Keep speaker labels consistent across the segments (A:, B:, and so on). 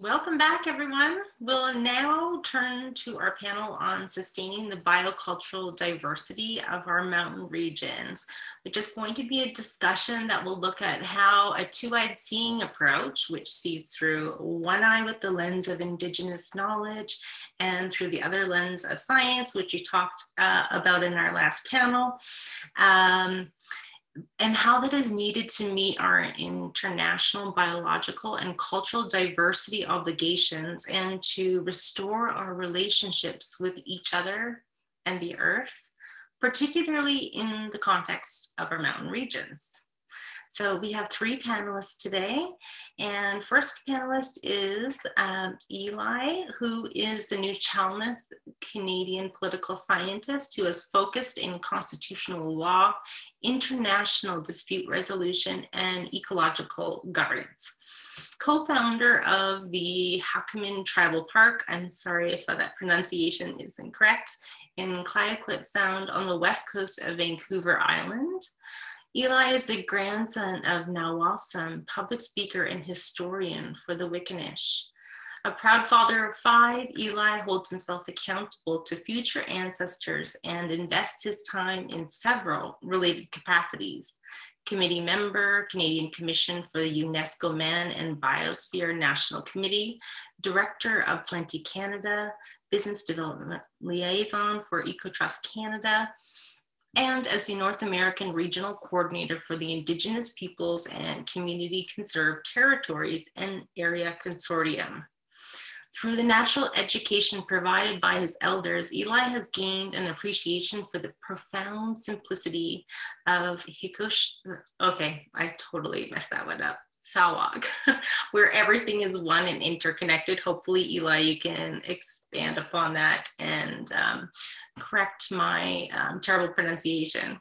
A: Welcome back, everyone. We'll now turn to our panel on sustaining the biocultural diversity of our mountain regions, which is going to be a discussion that will look at how a two-eyed seeing approach, which sees through one eye with the lens of Indigenous knowledge and through the other lens of science, which we talked uh, about in our last panel, um, and how that is needed to meet our international biological and cultural diversity obligations and to restore our relationships with each other and the earth, particularly in the context of our mountain regions. So we have three panelists today. And first panelist is um, Eli, who is the Nuu-chah-nulth Canadian political scientist who has focused in constitutional law, international dispute resolution, and ecological governance. Co-founder of the Hakumen Tribal Park, I'm sorry if that pronunciation is incorrect, in Clayoquot Sound on the west coast of Vancouver Island. Eli is the grandson of Nawalsum, public speaker and historian for the Wiccanish. A proud father of five, Eli holds himself accountable to future ancestors and invests his time in several related capacities. Committee member, Canadian Commission for the UNESCO Man and Biosphere National Committee, Director of Plenty Canada, Business Development Liaison for EcoTrust Canada, and as the North American Regional Coordinator for the Indigenous Peoples and Community Conserved Territories and Area Consortium. Through the natural education provided by his elders, Eli has gained an appreciation for the profound simplicity of Hikush. Okay, I totally messed that one up. Sawag, where everything is one and interconnected. Hopefully, Eli, you can expand upon that and um, correct my um, terrible pronunciation.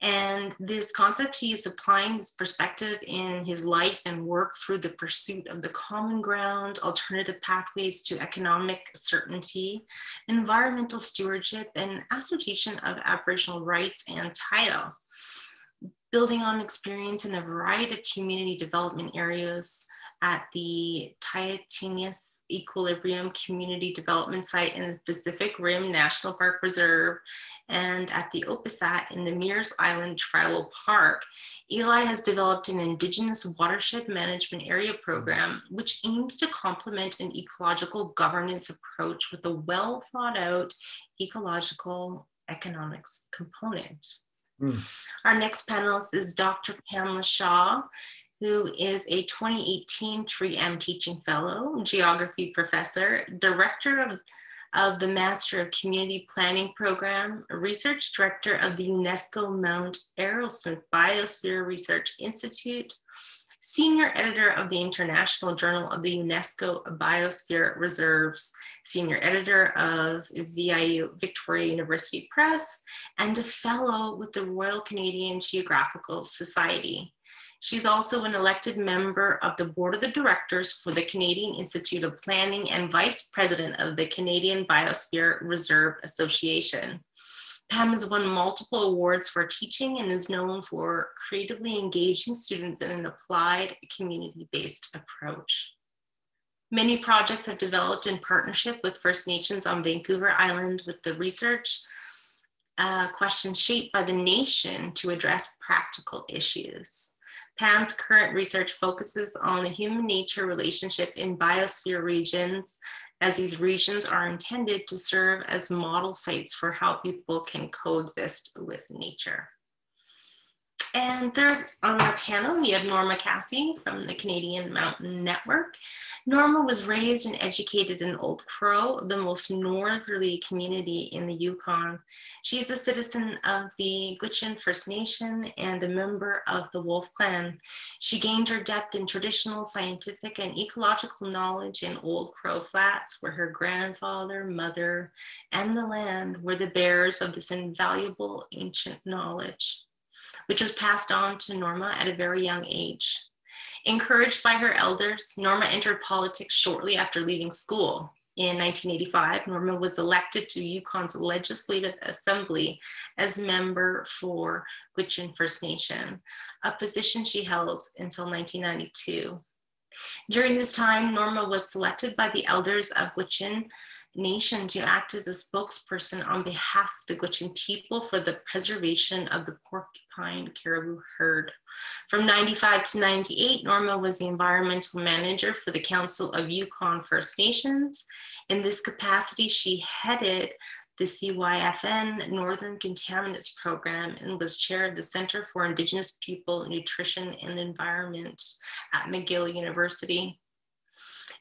A: And this concept, he is applying this perspective in his life and work through the pursuit of the common ground, alternative pathways to economic certainty, environmental stewardship, and assertion of Aboriginal rights and title building on experience in a variety of community development areas at the Tyatinis Equilibrium Community Development Site in the Pacific Rim National Park Reserve and at the Opasat in the Meares Island Tribal Park, Eli has developed an Indigenous Watershed Management Area program, which aims to complement an ecological governance approach with a well thought out ecological economics component. Mm. Our next panelist is Dr. Pamela Shaw, who is a 2018 3M Teaching Fellow, Geography Professor, Director of, of the Master of Community Planning Program, Research Director of the UNESCO Mount Arrowsmith Biosphere Research Institute, Senior Editor of the International Journal of the UNESCO Biosphere Reserves, Senior Editor of VIU Victoria University Press, and a Fellow with the Royal Canadian Geographical Society. She's also an elected member of the Board of the Directors for the Canadian Institute of Planning and Vice President of the Canadian Biosphere Reserve Association. Pam has won multiple awards for teaching and is known for creatively engaging students in an applied community-based approach. Many projects have developed in partnership with First Nations on Vancouver Island with the research uh, questions shaped by the nation to address practical issues. Pam's current research focuses on the human nature relationship in biosphere regions as these regions are intended to serve as model sites for how people can coexist with nature. And third on our panel, we have Norma Kassi from the Canadian Mountain Network. Norma was raised and educated in Old Crow, the most northerly community in the Yukon. She is a citizen of the Gwich'in First Nation and a member of the Wolf Clan. She gained her depth in traditional, scientific, and ecological knowledge in Old Crow Flats, where her grandfather, mother, and the land were the bearers of this invaluable ancient knowledge which was passed on to Norma at a very young age. Encouraged by her elders, Norma entered politics shortly after leaving school. In 1985, Norma was elected to Yukon's Legislative Assembly as member for Gwich'in First Nation, a position she held until 1992. During this time, Norma was selected by the elders of Gwich'in Nation to act as a spokesperson on behalf of the Gwich'in people for the preservation of the porcupine caribou herd. From 95 to 98, Norma was the environmental manager for the Council of Yukon First Nations. In this capacity, she headed the CYFN Northern Contaminants Program and was chair of the Center for Indigenous People, Nutrition and Environment at McGill University.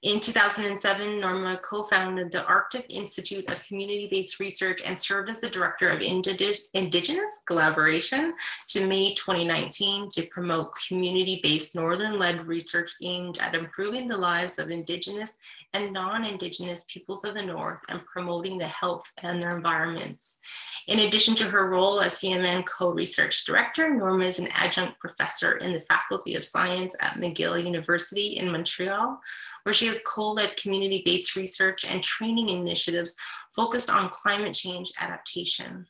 A: In 2007, Norma co-founded the Arctic Institute of Community-Based Research and served as the Director of Indigenous Collaboration to May 2019 to promote community-based Northern-led research aimed at improving the lives of Indigenous and non-Indigenous peoples of the North and promoting the health and their environments. In addition to her role as CMN Co-Research Director, Norma is an adjunct professor in the Faculty of Science at McGill University in Montreal, where she has co-led community-based research and training initiatives focused on climate change adaptation.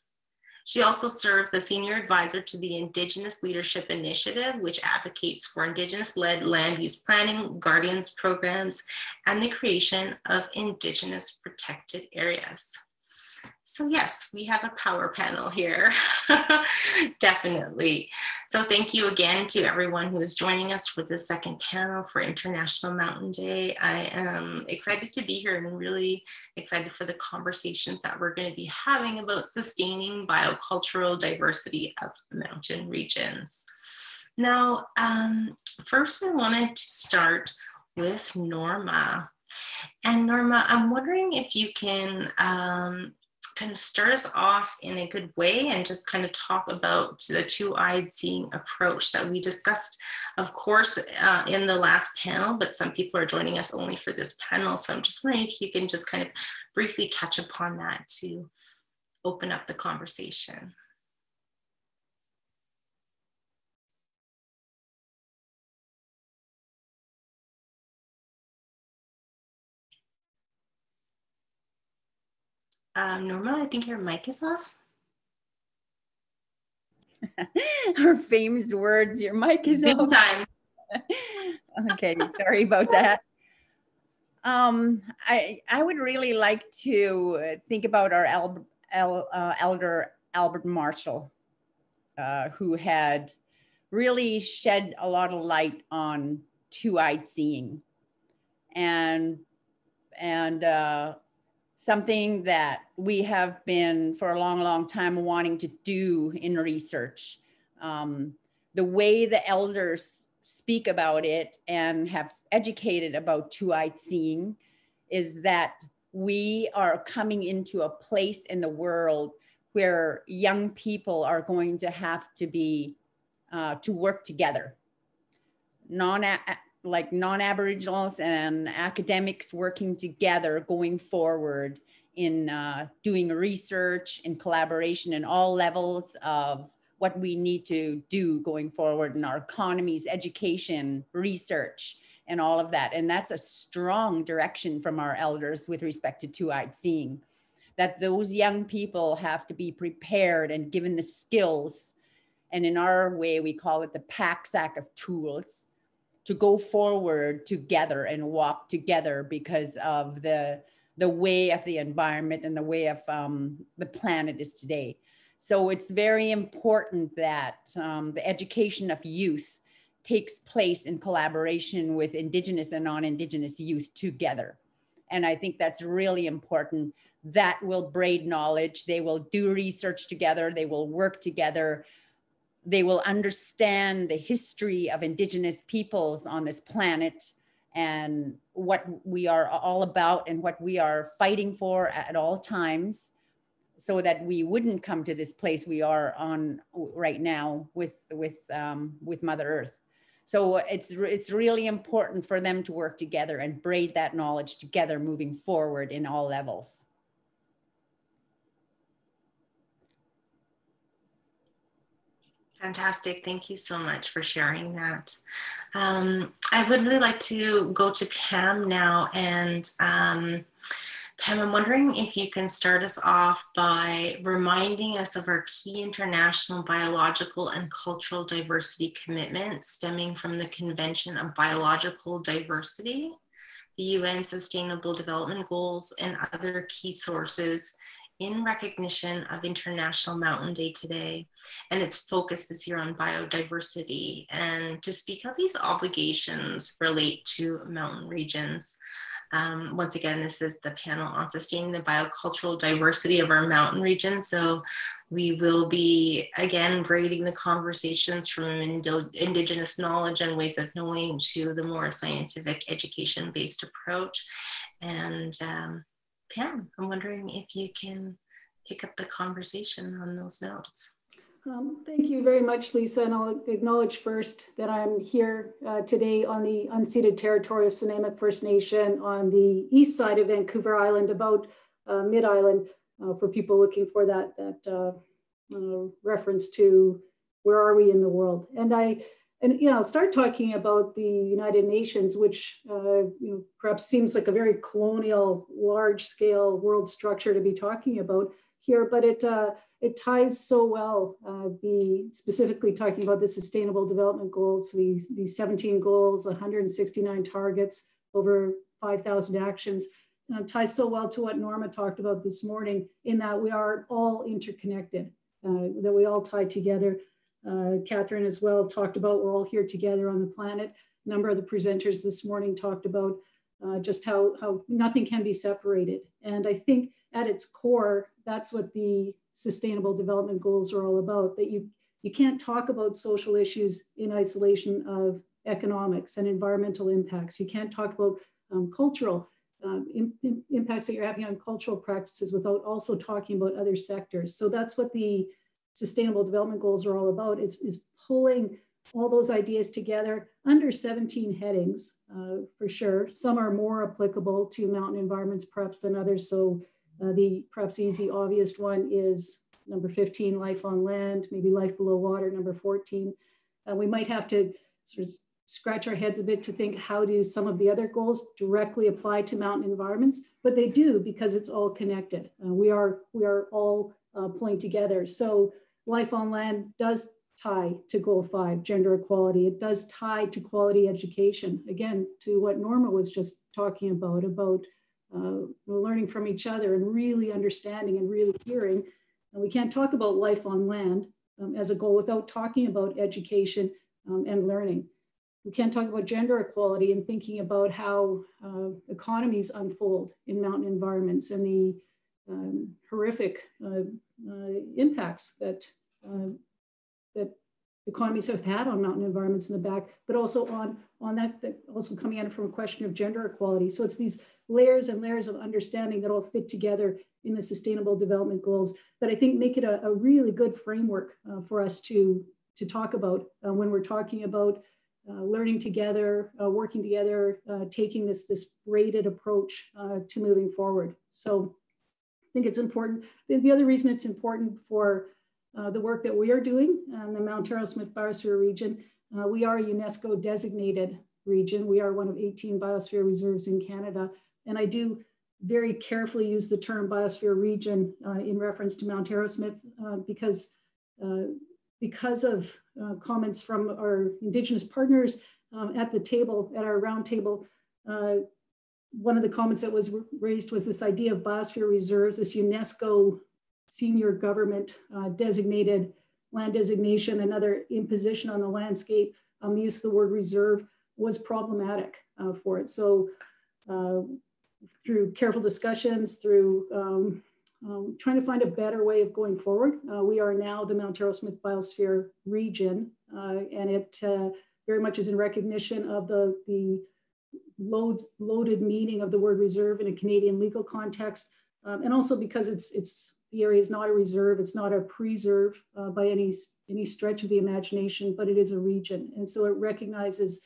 A: She also serves as senior advisor to the Indigenous Leadership Initiative, which advocates for Indigenous-led land use planning, guardians programs, and the creation of Indigenous protected areas. So yes, we have a power panel here, definitely. So thank you again to everyone who is joining us for the second panel for International Mountain Day. I am excited to be here and really excited for the conversations that we're going to be having about sustaining biocultural diversity of mountain regions. Now, um, first I wanted to start with Norma. And Norma, I'm wondering if you can um, kind of start us off in a good way and just kind of talk about the two-eyed seeing approach that we discussed, of course, uh, in the last panel, but some people are joining us only for this panel. So I'm just wondering if you can just kind of briefly touch upon that to open up the conversation. Um, Norma, I think your mic is off.
B: Her famous words, your mic is off. Time. okay, sorry about that. Um, I, I would really like to think about our el, el, uh, elder Albert Marshall, uh, who had really shed a lot of light on two-eyed seeing. And, and uh, something that we have been for a long, long time wanting to do in research. Um, the way the elders speak about it and have educated about two-eyed seeing is that we are coming into a place in the world where young people are going to have to be uh, to work together non like non-Aboriginals and academics working together going forward in uh, doing research and collaboration in all levels of what we need to do going forward in our economies, education, research, and all of that. And that's a strong direction from our elders with respect to two-eyed seeing, that those young people have to be prepared and given the skills. And in our way, we call it the pack sack of tools to go forward together and walk together because of the the way of the environment and the way of um, the planet is today. So it's very important that um, the education of youth takes place in collaboration with Indigenous and non-Indigenous youth together. And I think that's really important. That will braid knowledge. They will do research together. They will work together they will understand the history of indigenous peoples on this planet and what we are all about and what we are fighting for at all times so that we wouldn't come to this place we are on right now with with um, with mother earth. So it's it's really important for them to work together and braid that knowledge together moving forward in all levels
A: Fantastic. Thank you so much for sharing that. Um, I would really like to go to Pam now and um, Pam, I'm wondering if you can start us off by reminding us of our key international biological and cultural diversity commitments stemming from the Convention of Biological Diversity, the UN Sustainable Development Goals, and other key sources in recognition of International Mountain Day today and its focus this year on biodiversity and to speak how these obligations relate to mountain regions. Um, once again, this is the panel on sustaining the biocultural diversity of our mountain region. So we will be, again, grading the conversations from Indigenous knowledge and ways of knowing to the more scientific education-based approach. And um, Pam, I'm wondering if you can pick up the conversation on those notes.
C: Um, thank you very much, Lisa. And I'll acknowledge first that I'm here uh, today on the unceded territory of Snuneymuxw First Nation on the east side of Vancouver Island, about uh, mid island, uh, for people looking for that, that uh, uh, reference to where are we in the world. And I and you know, start talking about the United Nations, which uh, you know, perhaps seems like a very colonial, large-scale world structure to be talking about here, but it uh, it ties so well. Uh, the specifically talking about the Sustainable Development Goals, these these 17 goals, 169 targets, over 5,000 actions, ties so well to what Norma talked about this morning, in that we are all interconnected, uh, that we all tie together uh, Catherine as well talked about we're all here together on the planet. A number of the presenters this morning talked about uh, just how, how nothing can be separated. And I think at its core, that's what the sustainable development goals are all about, that you, you can't talk about social issues in isolation of economics and environmental impacts. You can't talk about um, cultural um, in, in impacts that you're having on cultural practices without also talking about other sectors. So that's what the sustainable development goals are all about is, is pulling all those ideas together under 17 headings uh, for sure. Some are more applicable to mountain environments perhaps than others. So uh, the perhaps easy obvious one is number 15, life on land, maybe life below water, number 14. Uh, we might have to sort of scratch our heads a bit to think how do some of the other goals directly apply to mountain environments, but they do because it's all connected. Uh, we are we are all uh, pulling together. So life on land does tie to goal five, gender equality. It does tie to quality education. Again, to what Norma was just talking about, about uh, learning from each other and really understanding and really hearing. And we can't talk about life on land um, as a goal without talking about education um, and learning. We can't talk about gender equality and thinking about how uh, economies unfold in mountain environments and the um, horrific uh, uh, impacts that uh, that economies have had on mountain environments in the back, but also on on that, that also coming in from a question of gender equality. So it's these layers and layers of understanding that all fit together in the sustainable development goals that I think make it a, a really good framework uh, for us to to talk about uh, when we're talking about uh, learning together, uh, working together, uh, taking this this braided approach to moving forward. So think it's important. The, the other reason it's important for uh, the work that we are doing in the Mount Arrowsmith Biosphere region, uh, we are a UNESCO designated region. We are one of 18 biosphere reserves in Canada. And I do very carefully use the term biosphere region uh, in reference to Mount Arrowsmith uh, because, uh, because of uh, comments from our Indigenous partners um, at the table, at our roundtable, one of the comments that was raised was this idea of biosphere reserves, this UNESCO senior government uh, designated land designation, another imposition on the landscape. Um, the use of the word reserve was problematic uh, for it. So uh, through careful discussions, through um, um, trying to find a better way of going forward, uh, we are now the Mount Arrowsmith Biosphere region, uh, and it uh, very much is in recognition of the, the loads, loaded meaning of the word reserve in a Canadian legal context, um, and also because it's it's the area is not a reserve, it's not a preserve uh, by any any stretch of the imagination, but it is a region, and so it recognizes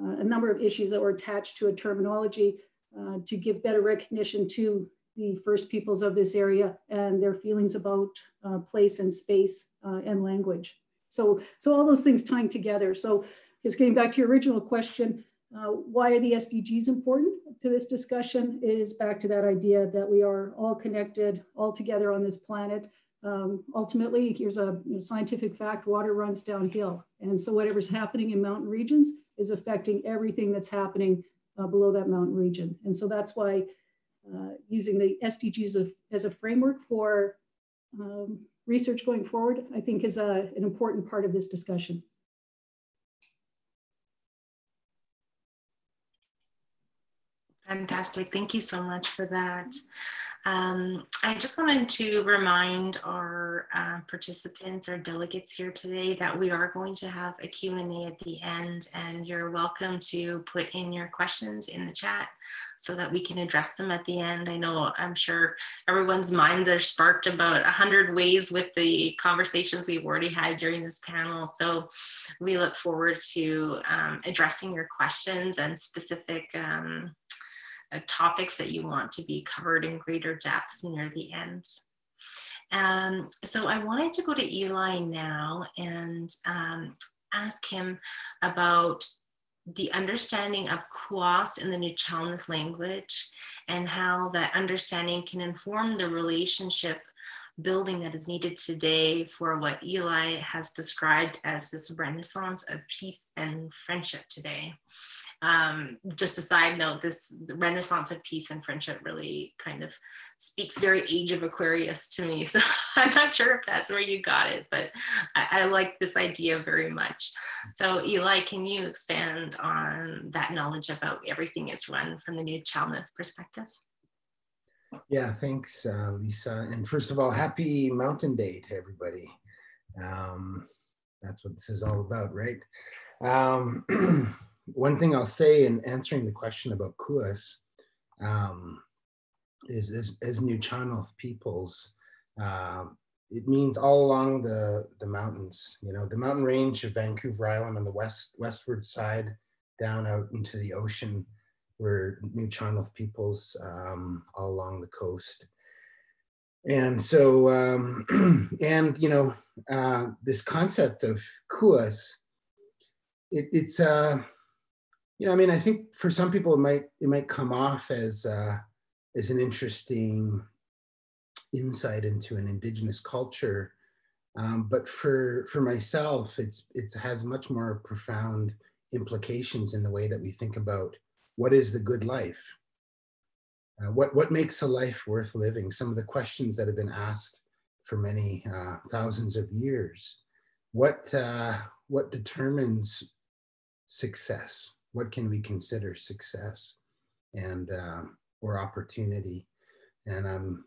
C: uh, a number of issues that were attached to a terminology uh, to give better recognition to the first peoples of this area and their feelings about uh, place and space uh, and language. So, so all those things tying together. So, just getting back to your original question, Uh, why are the SDGs important to this discussion? It is back to that idea that we are all connected, all together on this planet. Um, ultimately, here's a you know, scientific fact, water runs downhill. And so whatever's happening in mountain regions is affecting everything that's happening uh, below that mountain region. And so that's why uh, using the SDGs as, as a framework for um, research going forward, I think is a, an important part of this discussion.
A: Fantastic. Thank you so much for that. Um, I just wanted to remind our uh, participants, our delegates here today that we are going to have a Q&A at the end and you're welcome to put in your questions in the chat so that we can address them at the end. I know I'm sure everyone's minds are sparked about a hundred ways with the conversations we've already had during this panel. So we look forward to um, addressing your questions and specific um, uh, topics that you want to be covered in greater depth near the end. Um, so I wanted to go to Eli now and um, ask him about the understanding of Kuas in the Nuu-chah-nulth language and how that understanding can inform the relationship building that is needed today for what Eli has described as this renaissance of peace and friendship today um, just a side note, this renaissance of peace and friendship really kind of speaks very age of Aquarius to me. So I'm not sure if that's where you got it, but I, I like this idea very much. So Eli, can you expand on that knowledge about everything it's run from the Nuu-chah-nulth perspective?
D: Yeah, thanks, uh, Lisa. And first of all, happy Mountain Day to everybody. Um, that's what this is all about, right? Um, one thing I'll say in answering the question about Kuas um, is as, as Nuu-chah-nulth peoples, uh, it means all along the, the mountains, you know, the mountain range of Vancouver Island on the west westward side down out into the ocean were Nuu-chah-nulth peoples um, all along the coast. And so, um, and you know, uh, this concept of Kuas, it, it's, uh, you know, I mean, I think for some people it might it might come off as uh, as an interesting insight into an indigenous culture, um, but for for myself, it's it has much more profound implications in the way that we think about what is the good life, uh, what what makes a life worth living. Some of the questions that have been asked for many uh, thousands of years. What uh, what determines success? What can we consider success? And um, or opportunity. And i'm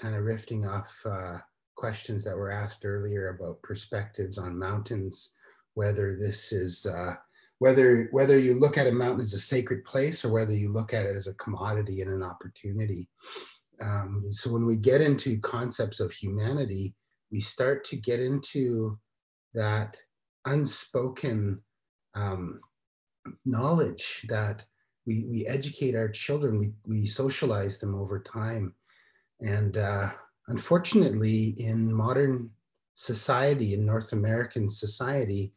D: kind of riffing off uh, questions that were asked earlier about perspectives on mountains whether this is uh, whether whether you look at a mountain as a sacred place or whether you look at it as a commodity and an opportunity. Um, so when we get into concepts of humanity we start to get into that unspoken um, knowledge that we, we educate our children, we, we socialize them over time. And uh, unfortunately, in modern society, in North American society,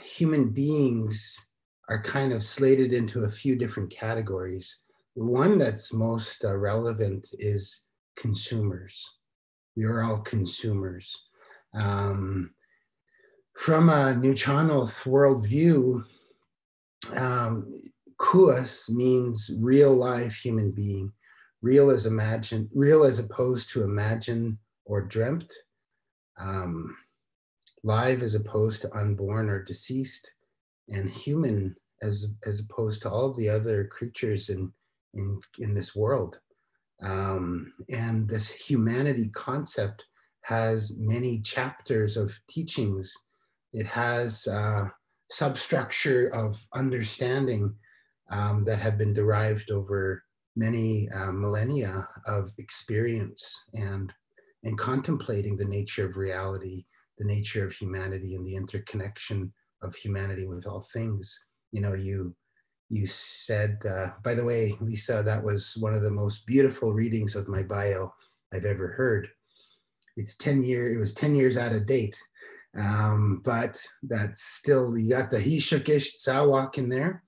D: human beings are kind of slated into a few different categories. One that's most uh, relevant is consumers. We are all consumers. Um, from a Nuu-chah-nulth worldview, um, kuas means real life human being, real as imagined, real as opposed to imagine or dreamt, um, live as opposed to unborn or deceased, and human as as opposed to all the other creatures in in in this world. Um, and this humanity concept has many chapters of teachings. It has uh, substructure of understanding um, that have been derived over many uh, millennia of experience and and contemplating the nature of reality, the nature of humanity, and the interconnection of humanity with all things. You know, you you said, uh, by the way, Lisa, that was one of the most beautiful readings of my bio I've ever heard. It's 10 year, it was 10 years out of date. Um, but that's still, you got the Hishukish Tsawak in there.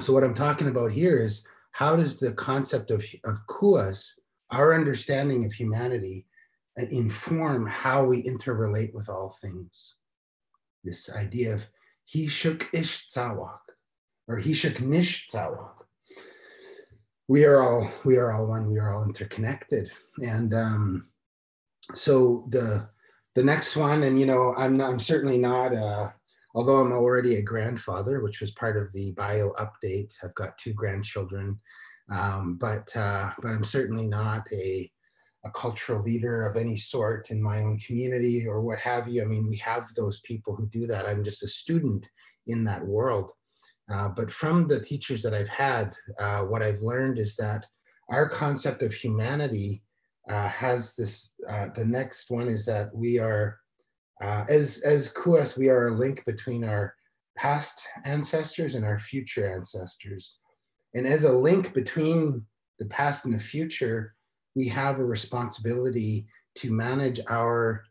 D: so what I'm talking about here is how does the concept of, of kuas, our understanding of humanity, uh, inform how we interrelate with all things? This idea of hishuk ish tzawak, or hishuk nish tzawak. We are all we are all one. We are all interconnected, and um, so the the next one, and you know, I'm I'm certainly not. Uh, although I'm already a grandfather, which was part of the bio update. I've got two grandchildren, um, but uh, but I'm certainly not a a cultural leader of any sort in my own community or what have you. I mean, we have those people who do that. I'm just a student in that world. Uh, but from the teachers that I've had, uh, what I've learned is that our concept of humanity uh, has this. Uh, the next one is that we are, uh, as as Kuas, we are a link between our past ancestors and our future ancestors, and as a link between the past and the future, we have a responsibility to manage our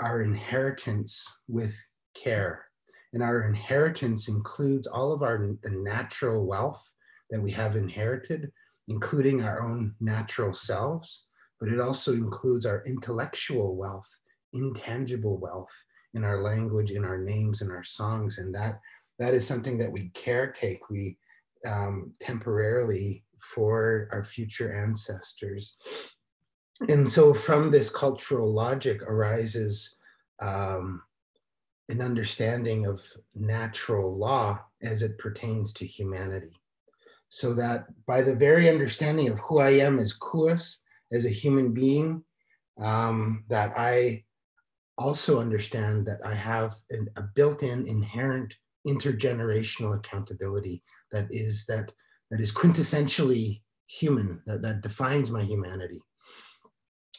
D: our inheritance with care and our inheritance includes all of our the natural wealth that we have inherited including our own natural selves but it also includes our intellectual wealth intangible wealth in our language in our names in our songs and that that is something that we caretake we um, temporarily for our future ancestors. And so from this cultural logic arises um, an understanding of natural law as it pertains to humanity. So that by the very understanding of who I am as Kuas, as a human being, um, that I also understand that I have an, a built-in inherent intergenerational accountability that is that that is quintessentially human, that, that defines my humanity.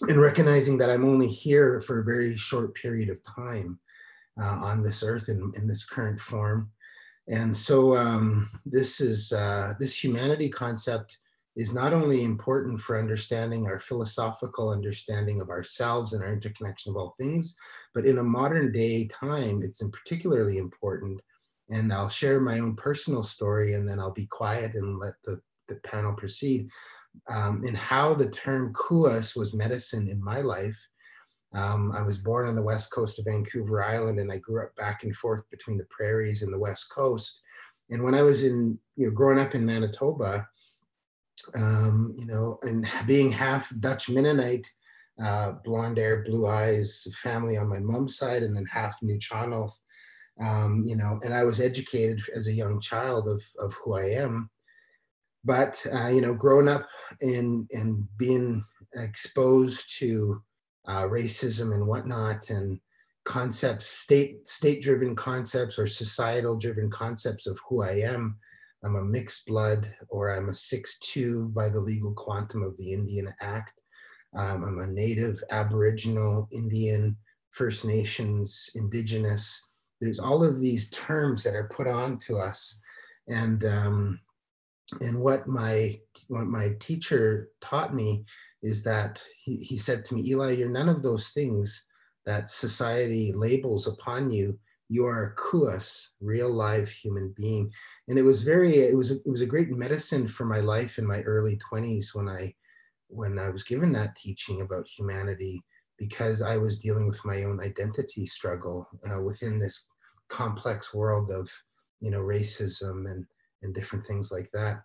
D: And recognizing that I'm only here for a very short period of time uh, on this earth in, in this current form. And so um, this is uh, this humanity concept is not only important for understanding our philosophical understanding of ourselves and our interconnection of all things, but in a modern day time, it's in particularly important and I'll share my own personal story and then I'll be quiet and let the, the panel proceed. Um, and how the term kuas was medicine in my life. Um, I was born on the west coast of Vancouver Island and I grew up back and forth between the prairies and the west coast. And when I was in, you know, growing up in Manitoba, um, you know, and being half Dutch Mennonite, uh, blonde hair, blue eyes, family on my mom's side, and then half Nuu-chah-nulth, um, you know, and I was educated as a young child of, of who I am. But, uh, you know, growing up and, and being exposed to uh, racism and whatnot and concepts, state, state-driven concepts or societal-driven concepts of who I am, I'm a mixed blood or I'm a 6'2 by the legal quantum of the Indian Act. Um, I'm a native, Aboriginal, Indian, First Nations, Indigenous, there's all of these terms that are put on to us. And um, and what my what my teacher taught me is that he, he said to me eli you're none of those things that society labels upon you. You are a kuas real live human being and it was very it was it was a great medicine for my life in my early 20s when i when i was given that teaching about humanity because i was dealing with my own identity struggle uh, within this complex world of you know racism and and different things like that.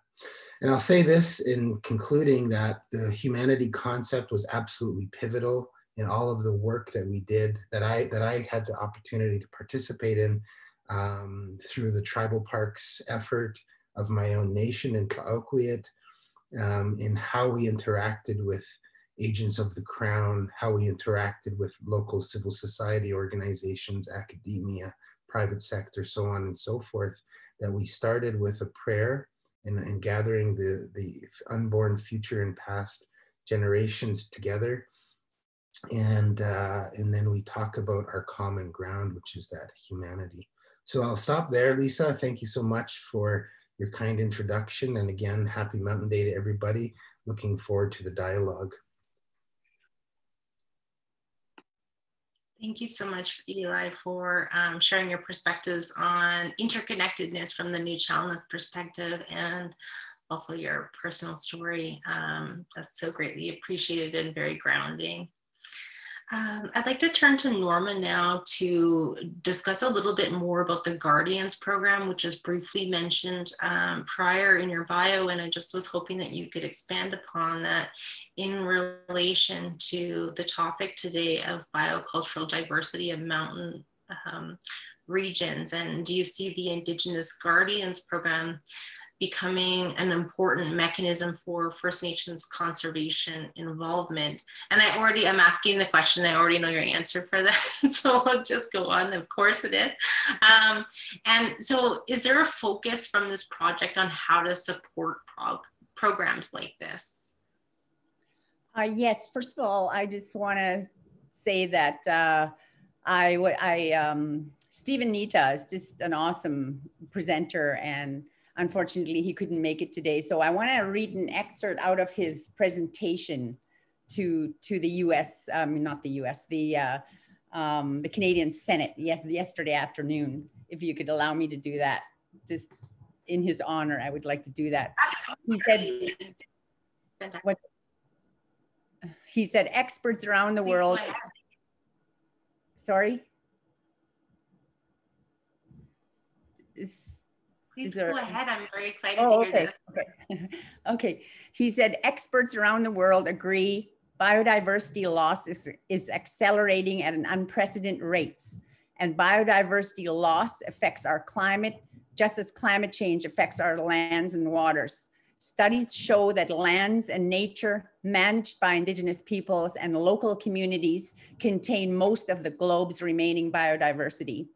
D: And i'll say this in concluding that the humanity concept was absolutely pivotal in all of the work that we did that i that i had the opportunity to participate in um, through the tribal parks effort of my own nation in Tla-o-qui-aht, um, in how we interacted with agents of the crown, how we interacted with local civil society organizations, academia, private sector, so on and so forth, that we started with a prayer and, and gathering the, the unborn future and past generations together. And, uh, and then we talk about our common ground, which is that humanity. So I'll stop there, Lisa. Thank you so much for your kind introduction. And again, happy Mountain Day to everybody. Looking forward to the dialogue.
A: Thank you so much, Eli, for um, sharing your perspectives on interconnectedness from the Nuu-chah-nulth perspective and also your personal story. Um, that's so greatly appreciated and very grounding. Um, I'd like to turn to Norma now to discuss a little bit more about the Guardians program, which is briefly mentioned um, prior in your bio. And I just was hoping that you could expand upon that in relation to the topic today of biocultural diversity of mountain um, regions. And do you see the Indigenous Guardians program becoming an important mechanism for First Nations conservation involvement? And I already am asking the question, I already know your answer for that. so I'll just go on. Of course it is. Um, and so is there a focus from this project on how to support prog programs like this?
B: Uh, yes, first of all, I just want to say that uh, I, I um, Steven Nitah is just an awesome presenter and unfortunately he couldn't make it today. So I want to read an excerpt out of his presentation to to the U.S. Um, not the U.S. the uh, um, the Canadian Senate yes, yesterday afternoon. If you could allow me to do that, just in his honor, I would like to do that. He said, what, he said experts around the world. Sorry.
A: Please there, go ahead. I'm very excited oh, to hear
B: okay, this. Okay. okay. He said experts around the world agree biodiversity loss is, is accelerating at an unprecedented rates. And biodiversity loss affects our climate, just as climate change affects our lands and waters. Studies show that lands and nature managed by Indigenous peoples and local communities contain most of the globe's remaining biodiversity.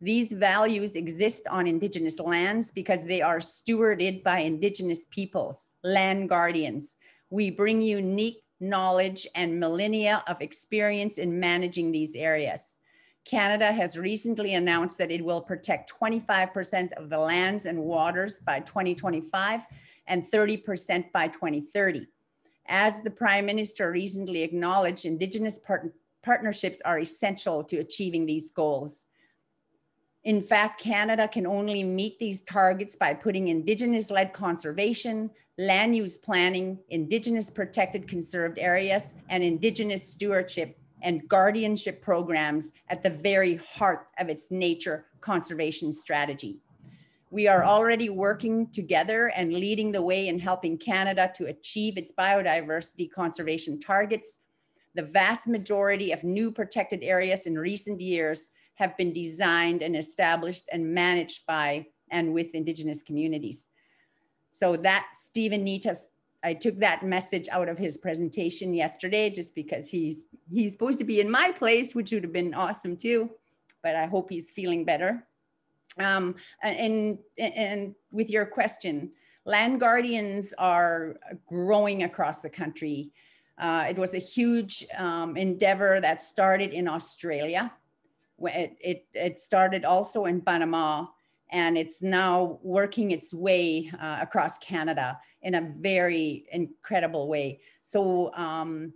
B: These values exist on Indigenous lands because they are stewarded by Indigenous peoples, land guardians. We bring unique knowledge and millennia of experience in managing these areas. Canada has recently announced that it will protect 25% of the lands and waters by 2025 and 30% by 2030. As the Prime Minister recently acknowledged, Indigenous part partnerships are essential to achieving these goals. In fact, Canada can only meet these targets by putting Indigenous led conservation, land use planning, Indigenous protected conserved areas, and Indigenous stewardship and guardianship programs at the very heart of its nature conservation strategy. We are already working together and leading the way in helping Canada to achieve its biodiversity conservation targets. The vast majority of new protected areas in recent years have been designed and established and managed by and with Indigenous communities. So that Steven Nitah's, I took that message out of his presentation yesterday just because he's he's supposed to be in my place, which would have been awesome too. But I hope he's feeling better. Um, and, and with your question, land guardians are growing across the country. Uh, it was a huge um, endeavor that started in Australia it, it, it started also in Panama and it's now working its way uh, across Canada in a very incredible way. So um,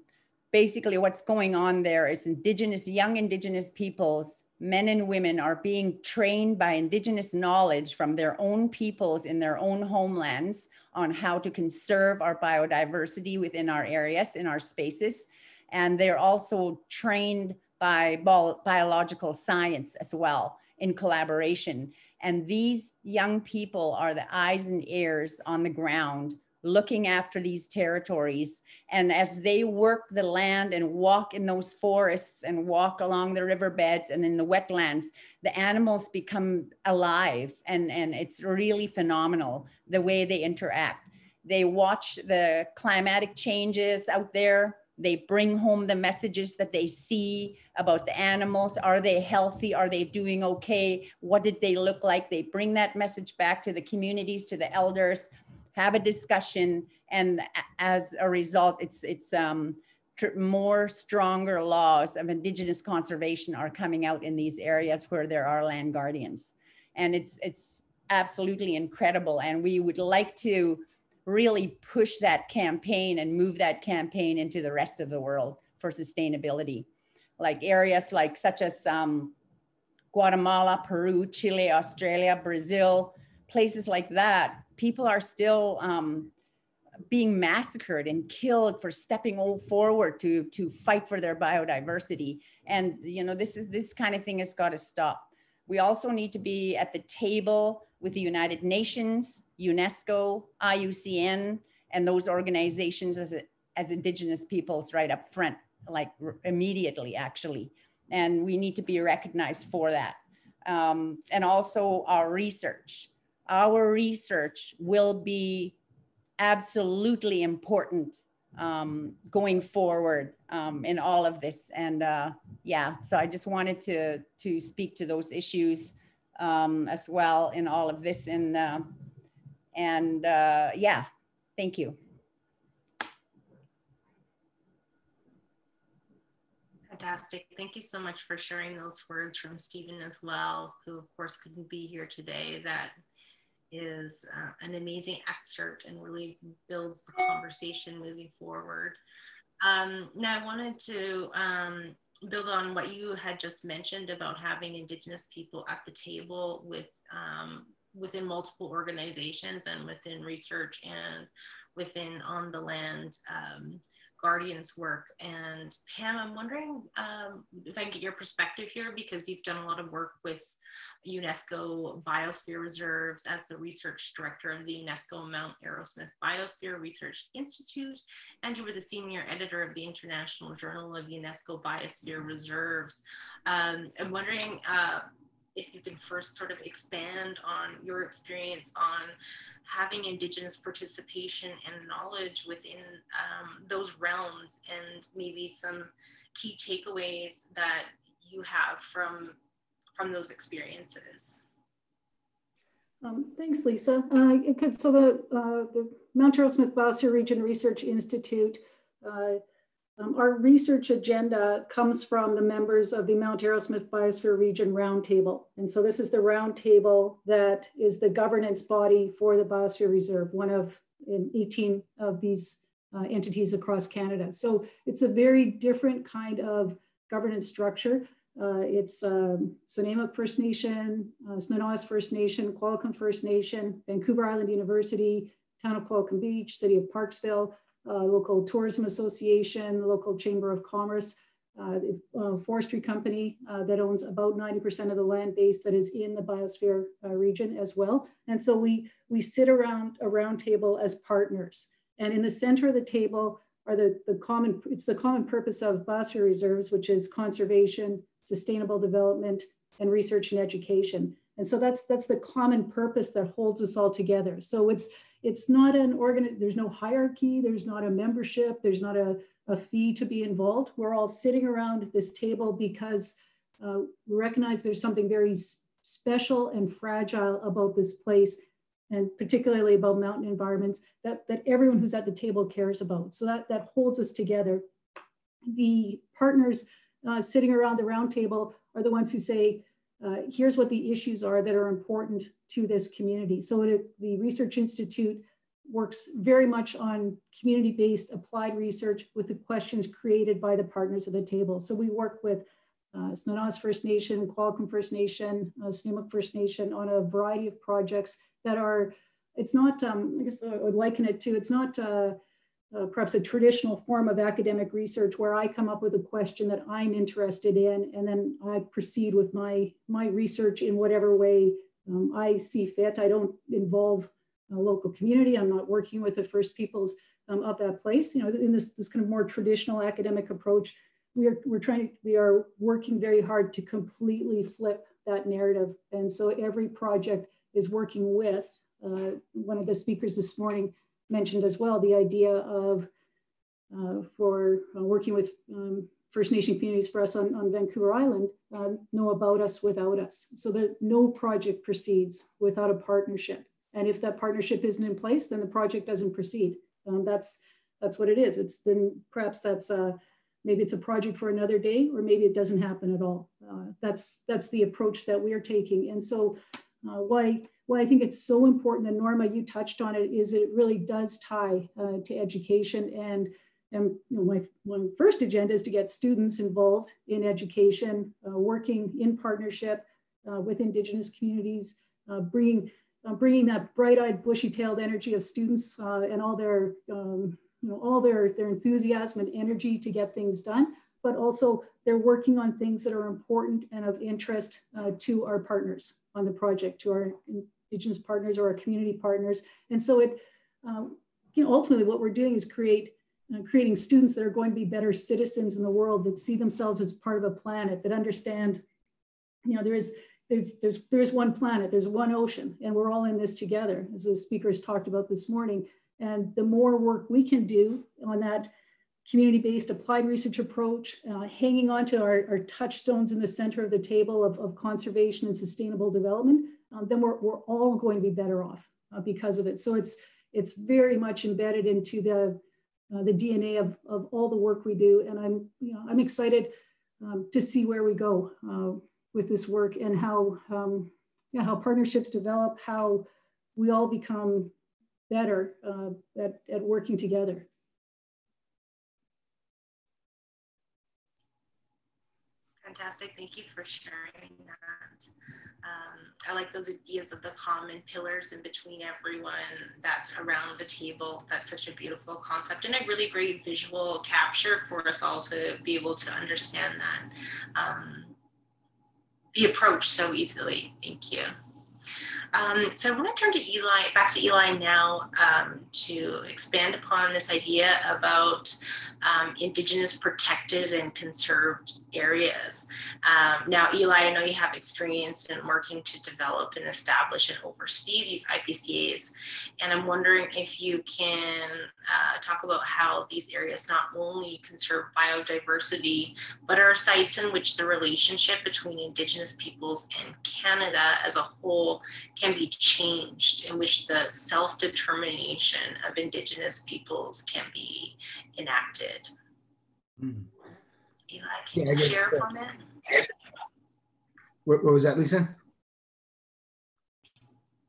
B: basically what's going on there is indigenous, young indigenous peoples, men and women are being trained by indigenous knowledge from their own peoples in their own homelands on how to conserve our biodiversity within our areas, in our spaces. And they're also trained by biological science as well in collaboration. And these young people are the eyes and ears on the ground looking after these territories. And as they work the land and walk in those forests and walk along the riverbeds and in the wetlands, the animals become alive. And, and it's really phenomenal the way they interact. They watch the climatic changes out there they bring home the messages that they see about the animals. Are they healthy? Are they doing okay? What did they look like? They bring that message back to the communities, to the elders, have a discussion. And as a result, it's, it's um, more stronger laws of indigenous conservation are coming out in these areas where there are land guardians. And it's, it's absolutely incredible. And we would like to really push that campaign and move that campaign into the rest of the world for sustainability. like areas like such as um, Guatemala, Peru, Chile, Australia, Brazil, places like that, people are still um, being massacred and killed for stepping forward to to fight for their biodiversity. And you know, this is this kind of thing has got to stop. We also need to be at the table with the United Nations, UNESCO, IUCN, and those organizations as as Indigenous peoples right up front, like immediately actually. And we need to be recognized for that. Um, and also our research. Our research will be absolutely important um, going forward um, in all of this. And uh, yeah, so I just wanted to to speak to those issues um, as well in all of this. And uh, and uh, yeah, thank you.
A: Fantastic. Thank you so much for sharing those words from Stephen as well, who of course couldn't be here today. That is uh, an amazing excerpt and really builds the conversation moving forward. Um, now, I wanted to um, build on what you had just mentioned about having Indigenous people at the table with um, within multiple organizations and within research and within on the land um, guardians work. And Pam, I'm wondering um, if I can get your perspective here because you've done a lot of work with UNESCO Biosphere Reserves as the research director of the UNESCO Mount Arrowsmith Biosphere Research Institute, and you were the senior editor of the International Journal of UNESCO Biosphere Reserves. Um, I'm wondering uh, if you could first sort of expand on your experience on having Indigenous participation and knowledge within um, those realms and maybe some key takeaways that you have from from those experiences.
C: Um, thanks, Lisa. Uh, could, so the, uh, the Mount Arrowsmith Biosphere Region Research Institute, uh, um, our research agenda comes from the members of the Mount Arrowsmith Biosphere Region Roundtable. And so this is the roundtable that is the governance body for the Biosphere Reserve, one of 18 of these uh, entities across Canada. So it's a very different kind of governance structure. Uh, it's um, First Nation, uh, First Nation, Qualicum First Nation, Vancouver Island University, Town of Qualicum Beach, City of Parksville, uh, local tourism association, local chamber of commerce, uh, uh, forestry company uh, that owns about 90% of the land base that is in the biosphere region as well. And so we, we sit around a round table as partners. And in the center of the table are the, the common, it's the common purpose of biosphere reserves, which is conservation, sustainable development, and research and education. And so that's that's the common purpose that holds us all together. So it's it's not an organ, there's no hierarchy, there's not a membership, there's not a, a fee to be involved. We're all sitting around this table because uh, we recognize there's something very special and fragile about this place and particularly about mountain environments that, that everyone who's at the table cares about. So that, that holds us together. The partners uh, sitting around the round table are the ones who say, uh, here's what the issues are that are important to this community. So it, the Research Institute works very much on community-based applied research with the questions created by the partners at the table. So we work with uh, First Nation, Qualicum First Nation, uh, First Nation on a variety of projects that are, it's not, um, I guess I would liken it to, it's not uh, uh, perhaps a traditional form of academic research where I come up with a question that I'm interested in, and then I proceed with my, my research in whatever way um, I see fit. I don't involve a local community. I'm not working with the First Peoples um, of that place. You know, in this, this kind of more traditional academic approach, we are, we're trying, to, we are working very hard to completely flip that narrative. And so every project is working with uh, one of the speakers this morning mentioned as well, the idea of uh, for uh, working with um, First Nation communities for us on, on Vancouver Island, uh, know about us without us. So that no project proceeds without a partnership. And if that partnership isn't in place, then the project doesn't proceed. Um, that's that's what it is. It's then perhaps that's uh, maybe it's a project for another day, or maybe it doesn't happen at all. Uh, that's that's the approach that we're taking. And so uh, why why I think it's so important, and Norma, you touched on it, is it really does tie uh, to education and and you know, my first agenda is to get students involved in education, uh, working in partnership uh, with Indigenous communities, uh, bringing uh, bringing that bright-eyed, bushy-tailed energy of students uh, and all their um, you know all their their enthusiasm and energy to get things done, but also they're working on things that are important and of interest to our partners on the project, to our Indigenous partners or our community partners, and so it. you know, ultimately, what we're doing is create uh, creating students that are going to be better citizens in the world that see themselves as part of a planet that understand you know there is there's there's there's one planet there's one ocean and we're all in this together as the speakers talked about this morning and the more work we can do on that community-based applied research approach uh, hanging on to our, our, touchstones in the center of the table of, of conservation and sustainable development um, then we're, we're all going to be better off uh, because of it so it's it's very much embedded into the uh, the DNA of, of all the work we do. And I'm, you know, I'm excited um, to see where we go uh, with this work and how, um, yeah, how partnerships develop, how we all become better uh, at, at working together.
A: Fantastic. Thank you for sharing that. Um, I like those ideas of the common pillars in between everyone that's around the table. That's such a beautiful concept and a really great visual capture for us all to be able to understand that. Um, the approach so easily. Thank you. Um, so I want to turn to Eli, back to Eli now um, to expand upon this idea about um, Indigenous protected and conserved areas. Um, now, Eli, I know you have experience in working to develop and establish and oversee these IPCAs, and I'm wondering if you can uh, talk about how these areas not only conserve biodiversity, but are sites in which the relationship between Indigenous peoples and Canada as a whole can be changed, in which the self-determination of Indigenous peoples can be enacted. Mm. Eli, can yeah, you share on that?
D: What, what, was that, Lisa?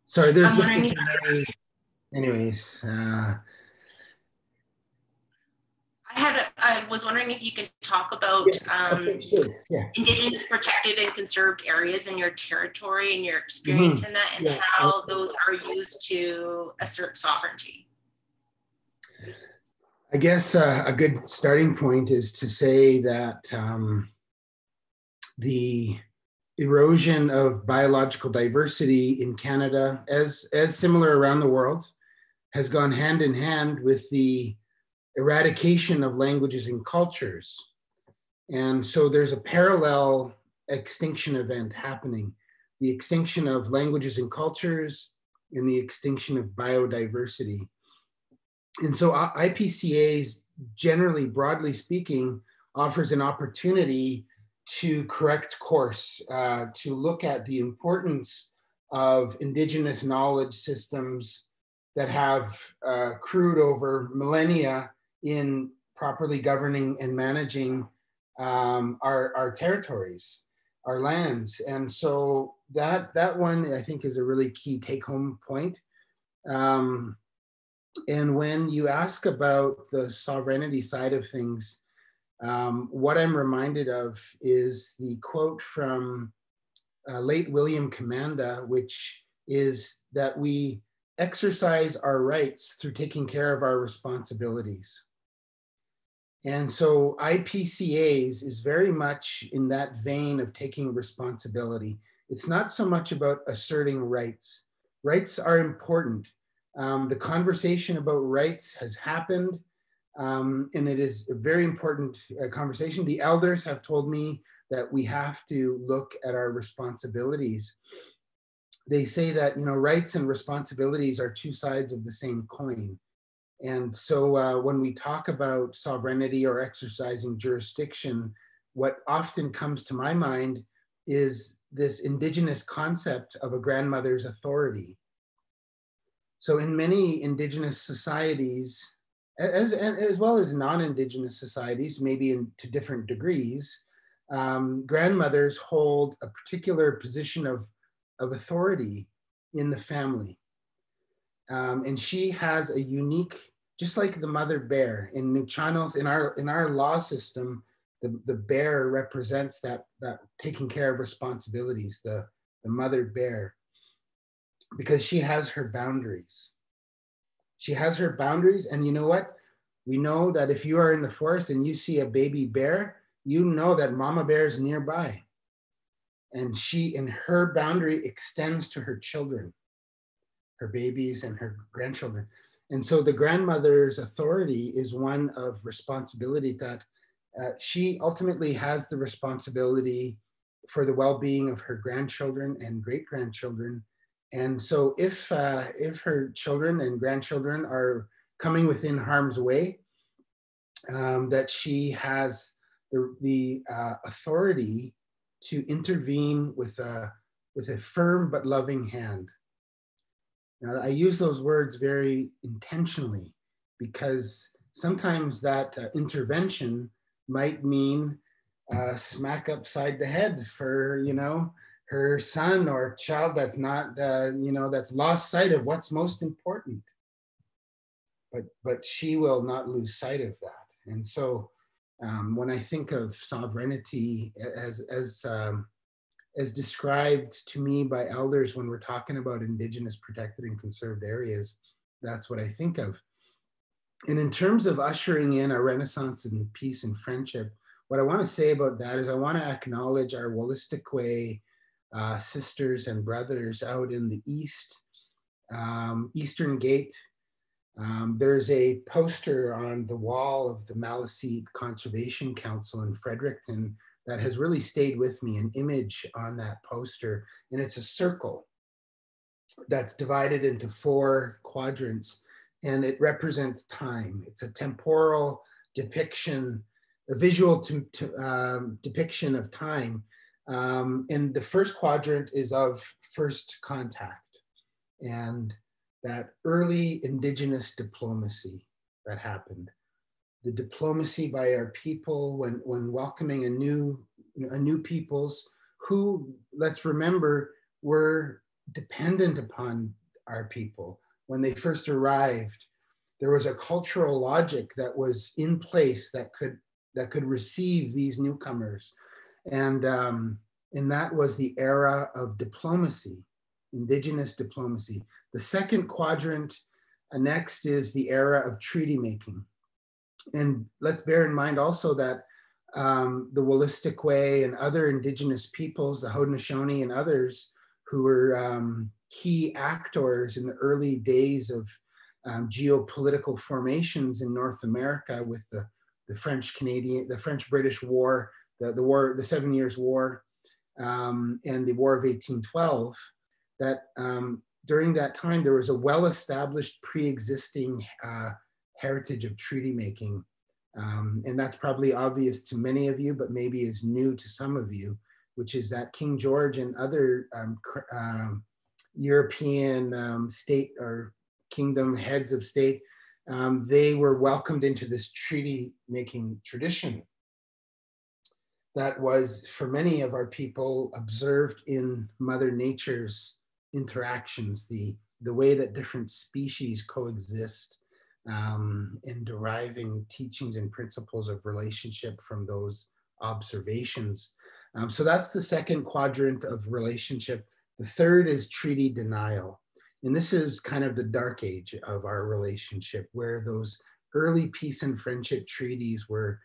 D: Sorry, there's just anyways. Uh,
A: I had a, I was wondering if you could talk about yeah, um, okay, sure. yeah. indigenous protected and conserved areas in your territory and your experience mm-hmm. in that and yeah. how those are used to assert sovereignty.
D: I guess uh, a good starting point is to say that um, the erosion of biological diversity in Canada, as, as similar around the world, has gone hand in hand with the eradication of languages and cultures. And so there's a parallel extinction event happening the extinction of languages and cultures and the extinction of biodiversity. And so IPCAs, generally, broadly speaking, offers an opportunity to correct course, uh, to look at the importance of indigenous knowledge systems that have uh, accrued over millennia in properly governing and managing um, our, our territories, our lands. And so that, that one I think is a really key take home point. Um, and when you ask about the sovereignty side of things, um, what I'm reminded of is the quote from uh, late William Commanda, which is that we exercise our rights through taking care of our responsibilities. And so IPCAs is very much in that vein of taking responsibility. It's not so much about asserting rights. Rights are important. Um, the conversation about rights has happened, um, and it is a very important uh, conversation. The elders have told me that we have to look at our responsibilities. They say that you know rights and responsibilities are two sides of the same coin. And so uh, when we talk about sovereignty or exercising jurisdiction, what often comes to my mind is this indigenous concept of a grandmother's authority. So in many indigenous societies, as, as well as non-indigenous societies, maybe in, to different degrees, um, grandmothers hold a particular position of, of authority in the family. Um, and she has a unique just like the mother bear in Nuu-chah-nulth, in our in our law system, the, the bear represents that that taking care of responsibilities, the, the mother bear, because she has her boundaries. She has her boundaries, and you know what? We know that if you are in the forest and you see a baby bear, you know that mama bear is nearby. And she, in her boundary, extends to her children, her babies and her grandchildren. And so the grandmother's authority is one of responsibility that uh, she ultimately has the responsibility for the well-being of her grandchildren and great-grandchildren. And so if, uh, if her children and grandchildren are coming within harm's way, um, that she has the, the uh, authority to intervene with a, with a firm but loving hand. Now, I use those words very intentionally because sometimes that uh, intervention might mean uh, smack upside the head for, you know, her son or child that's not, uh, you know, that's lost sight of what's most important. But, but she will not lose sight of that. And so um, when I think of sovereignty as, as um, as described to me by elders when we're talking about indigenous protected and conserved areas, that's what I think of. And in terms of ushering in a renaissance in peace and friendship, what I want to say about that is I want to acknowledge our Wolastoqey uh, sisters and brothers out in the east, um, Eastern Gate. Um, there's a poster on the wall of the Maliseet Conservation Council in Fredericton that has really stayed with me, an image on that poster. And it's a circle that's divided into four quadrants and it represents time. It's a temporal depiction, a visual to, to, um, depiction of time. Um, and the first quadrant is of first contact and that early indigenous diplomacy that happened the diplomacy by our people when, when welcoming a new, a new peoples who, let's remember, were dependent upon our people. When they first arrived, there was a cultural logic that was in place that could, that could receive these newcomers. And, um, and that was the era of diplomacy, indigenous diplomacy. The second quadrant uh, next is the era of treaty making and let's bear in mind also that um, the Wolastoqey and other indigenous peoples, the Haudenosaunee and others who were um, key actors in the early days of um, geopolitical formations in North America with the, the French Canadian, the French British War, the, the war, the Seven Years War, um, and the War of 1812, that um, during that time there was a well established pre existing uh, heritage of treaty making. Um, and that's probably obvious to many of you, but maybe is new to some of you, which is that King George and other um, uh, European um, state or kingdom heads of state, um, they were welcomed into this treaty making tradition that was for many of our people observed in mother nature's interactions the the way that different species coexist um, in deriving teachings and principles of relationship from those observations. Um, so that's the second quadrant of relationship. The third is treaty denial. And this is kind of the dark age of our relationship where those early peace and friendship treaties were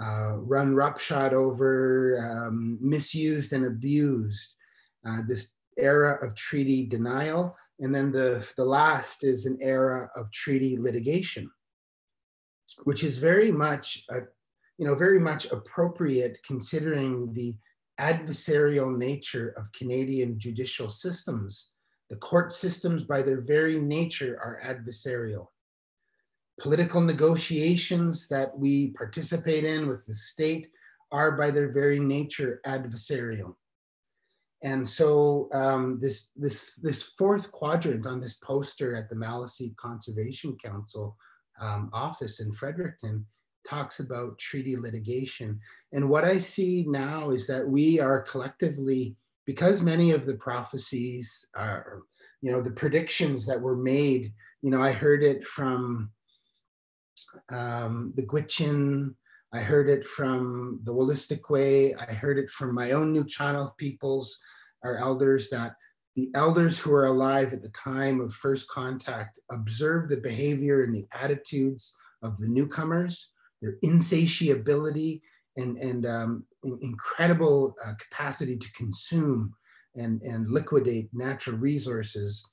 D: uh, run roughshod over, um, misused and abused. Uh, this era of treaty denial and then the, the last is an era of treaty litigation, which is very much, a, you know, very much appropriate considering the adversarial nature of Canadian judicial systems. The court systems by their very nature are adversarial. Political negotiations that we participate in with the state are by their very nature adversarial. And so um, this, this, this fourth quadrant on this poster at the Maliseet Conservation Council um, office in Fredericton talks about treaty litigation. And what I see now is that we are collectively, because many of the prophecies are, you know, the predictions that were made, you know, I heard it from um, the Gwich'in. I heard it from the Wolastoqey. I heard it from my own Nuu-chah-nulth peoples, our elders, that the elders who were alive at the time of first contact observed the behavior and the attitudes of the newcomers, their insatiability and, and um, incredible uh, capacity to consume and, and liquidate natural resources.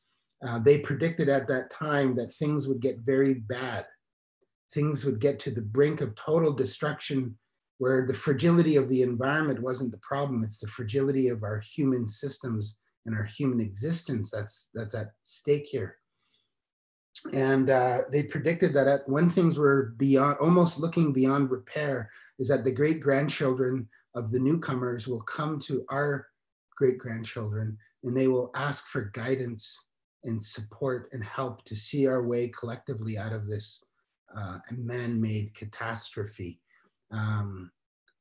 D: Uh, they predicted at that time that things would get very bad. Things would get to the brink of total destruction where the fragility of the environment wasn't the problem, it's the fragility of our human systems and our human existence that's, that's at stake here. And uh, they predicted that at, when things were beyond, almost looking beyond repair, is that the great grandchildren of the newcomers will come to our great grandchildren and they will ask for guidance and support and help to see our way collectively out of this uh, man-made catastrophe. Um,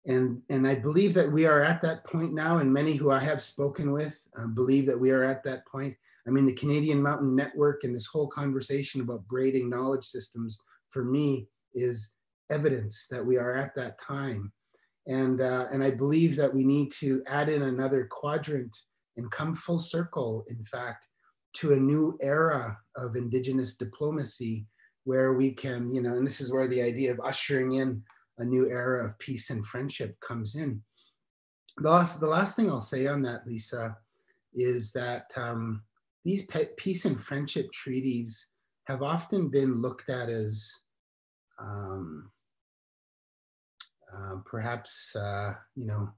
D: and, and I believe that we are at that point now, and many who I have spoken with uh, believe that we are at that point. I mean, the Canadian Mountain Network and this whole conversation about braiding knowledge systems for me is evidence that we are at that time. And, uh, and I believe that we need to add in another quadrant and come full circle, in fact, to a new era of Indigenous diplomacy where we can, you know, and this is where the idea of ushering in a new era of peace and friendship comes in. The last, the last thing I'll say on that, Lisa, is that um, these peace and friendship treaties have often been looked at as um, uh, perhaps uh, you know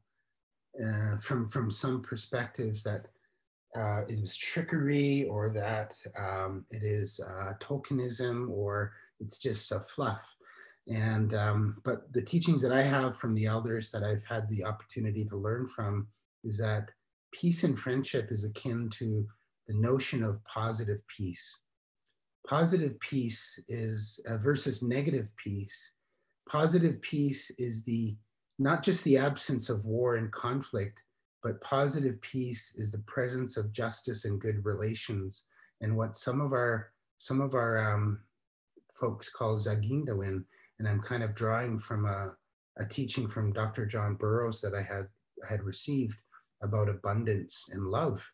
D: uh, from from some perspectives that uh, it was trickery or that um, it is uh, tokenism or it's just a fluff. And um, but the teachings that I have from the elders that I've had the opportunity to learn from is that peace and friendship is akin to the notion of positive peace. Positive peace is uh, versus negative peace. Positive peace is the not just the absence of war and conflict, but positive peace is the presence of justice and good relations. And what some of our some of our um, folks call Zagindawin, and I'm kind of drawing from a, a teaching from Dr. John Borrows that I had had received about abundance and love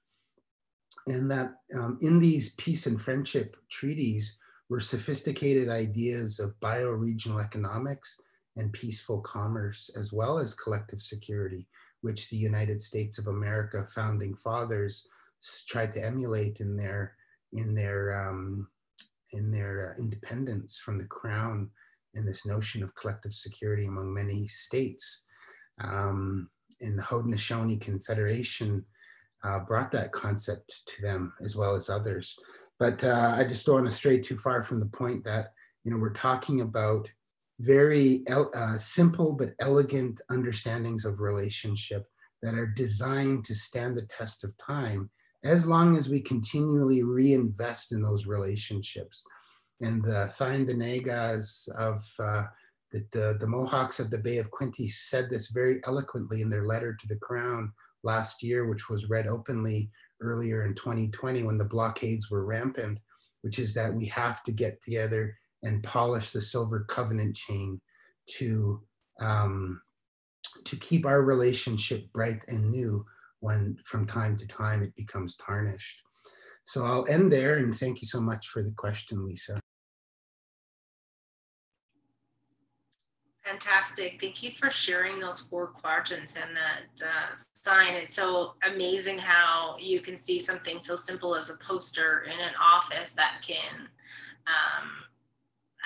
D: and that um, in these peace and friendship treaties were sophisticated ideas of bioregional economics and peaceful commerce, as well as collective security, which the United States of America founding fathers tried to emulate in their in their um, in their uh, independence from the crown and this notion of collective security among many states. Um, in the Haudenosaunee Confederation, uh, brought that concept to them as well as others. But uh, I just don't want to stray too far from the point that you know we're talking about very uh, simple but elegant understandings of relationship that are designed to stand the test of time as long as we continually reinvest in those relationships. And the Tyendinagas of uh, the, the, the Mohawks of the Bay of Quinte said this very eloquently in their letter to the Crown last year, which was read openly earlier in 2020 when the blockades were rampant, which is that we have to get together and polish the silver covenant chain to um, to keep our relationship bright and new when from time to time it becomes tarnished. So I'll end there and thank you so much for the question, Lisa.
A: Fantastic. Thank you for sharing those four quadrants and that uh, sign. It's so amazing how you can see something so simple as a poster in an office that can um,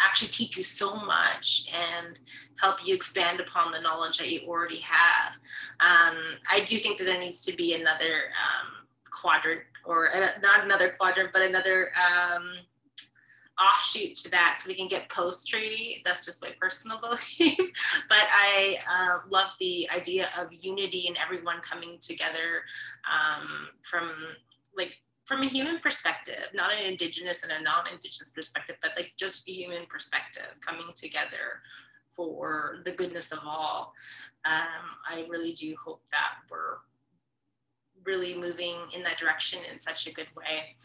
A: actually teach you so much and help you expand upon the knowledge that you already have. Um, I do think that there needs to be another um, quadrant or uh, not another quadrant, but another um, offshoot to that so we can get post treaty. That's just my personal belief. but I uh, love the idea of unity and everyone coming together um, from like from a human perspective, not an indigenous and a non-indigenous perspective, but like just a human perspective coming together for the goodness of all. Um, I really do hope that we're really moving in that direction in such a good way.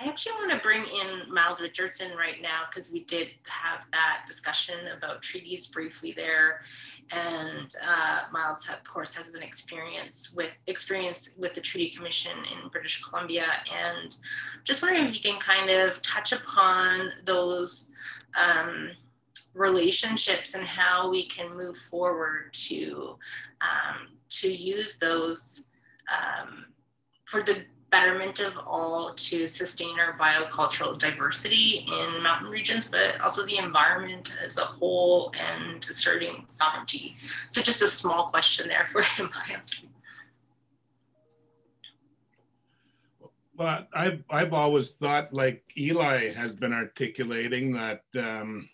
A: I actually want to bring in Miles Richardson right now because we did have that discussion about treaties briefly there, and uh, Miles, of course, has an experience with experience with the Treaty Commission in British Columbia, and just wondering if you can kind of touch upon those. Um, relationships and how we can move forward to um, to use those um, for the betterment of all to sustain our biocultural diversity in mountain regions, but also the environment as a whole and asserting sovereignty. So just a small question there for him,
E: Well, I've, I've always thought like Eli has been articulating that um,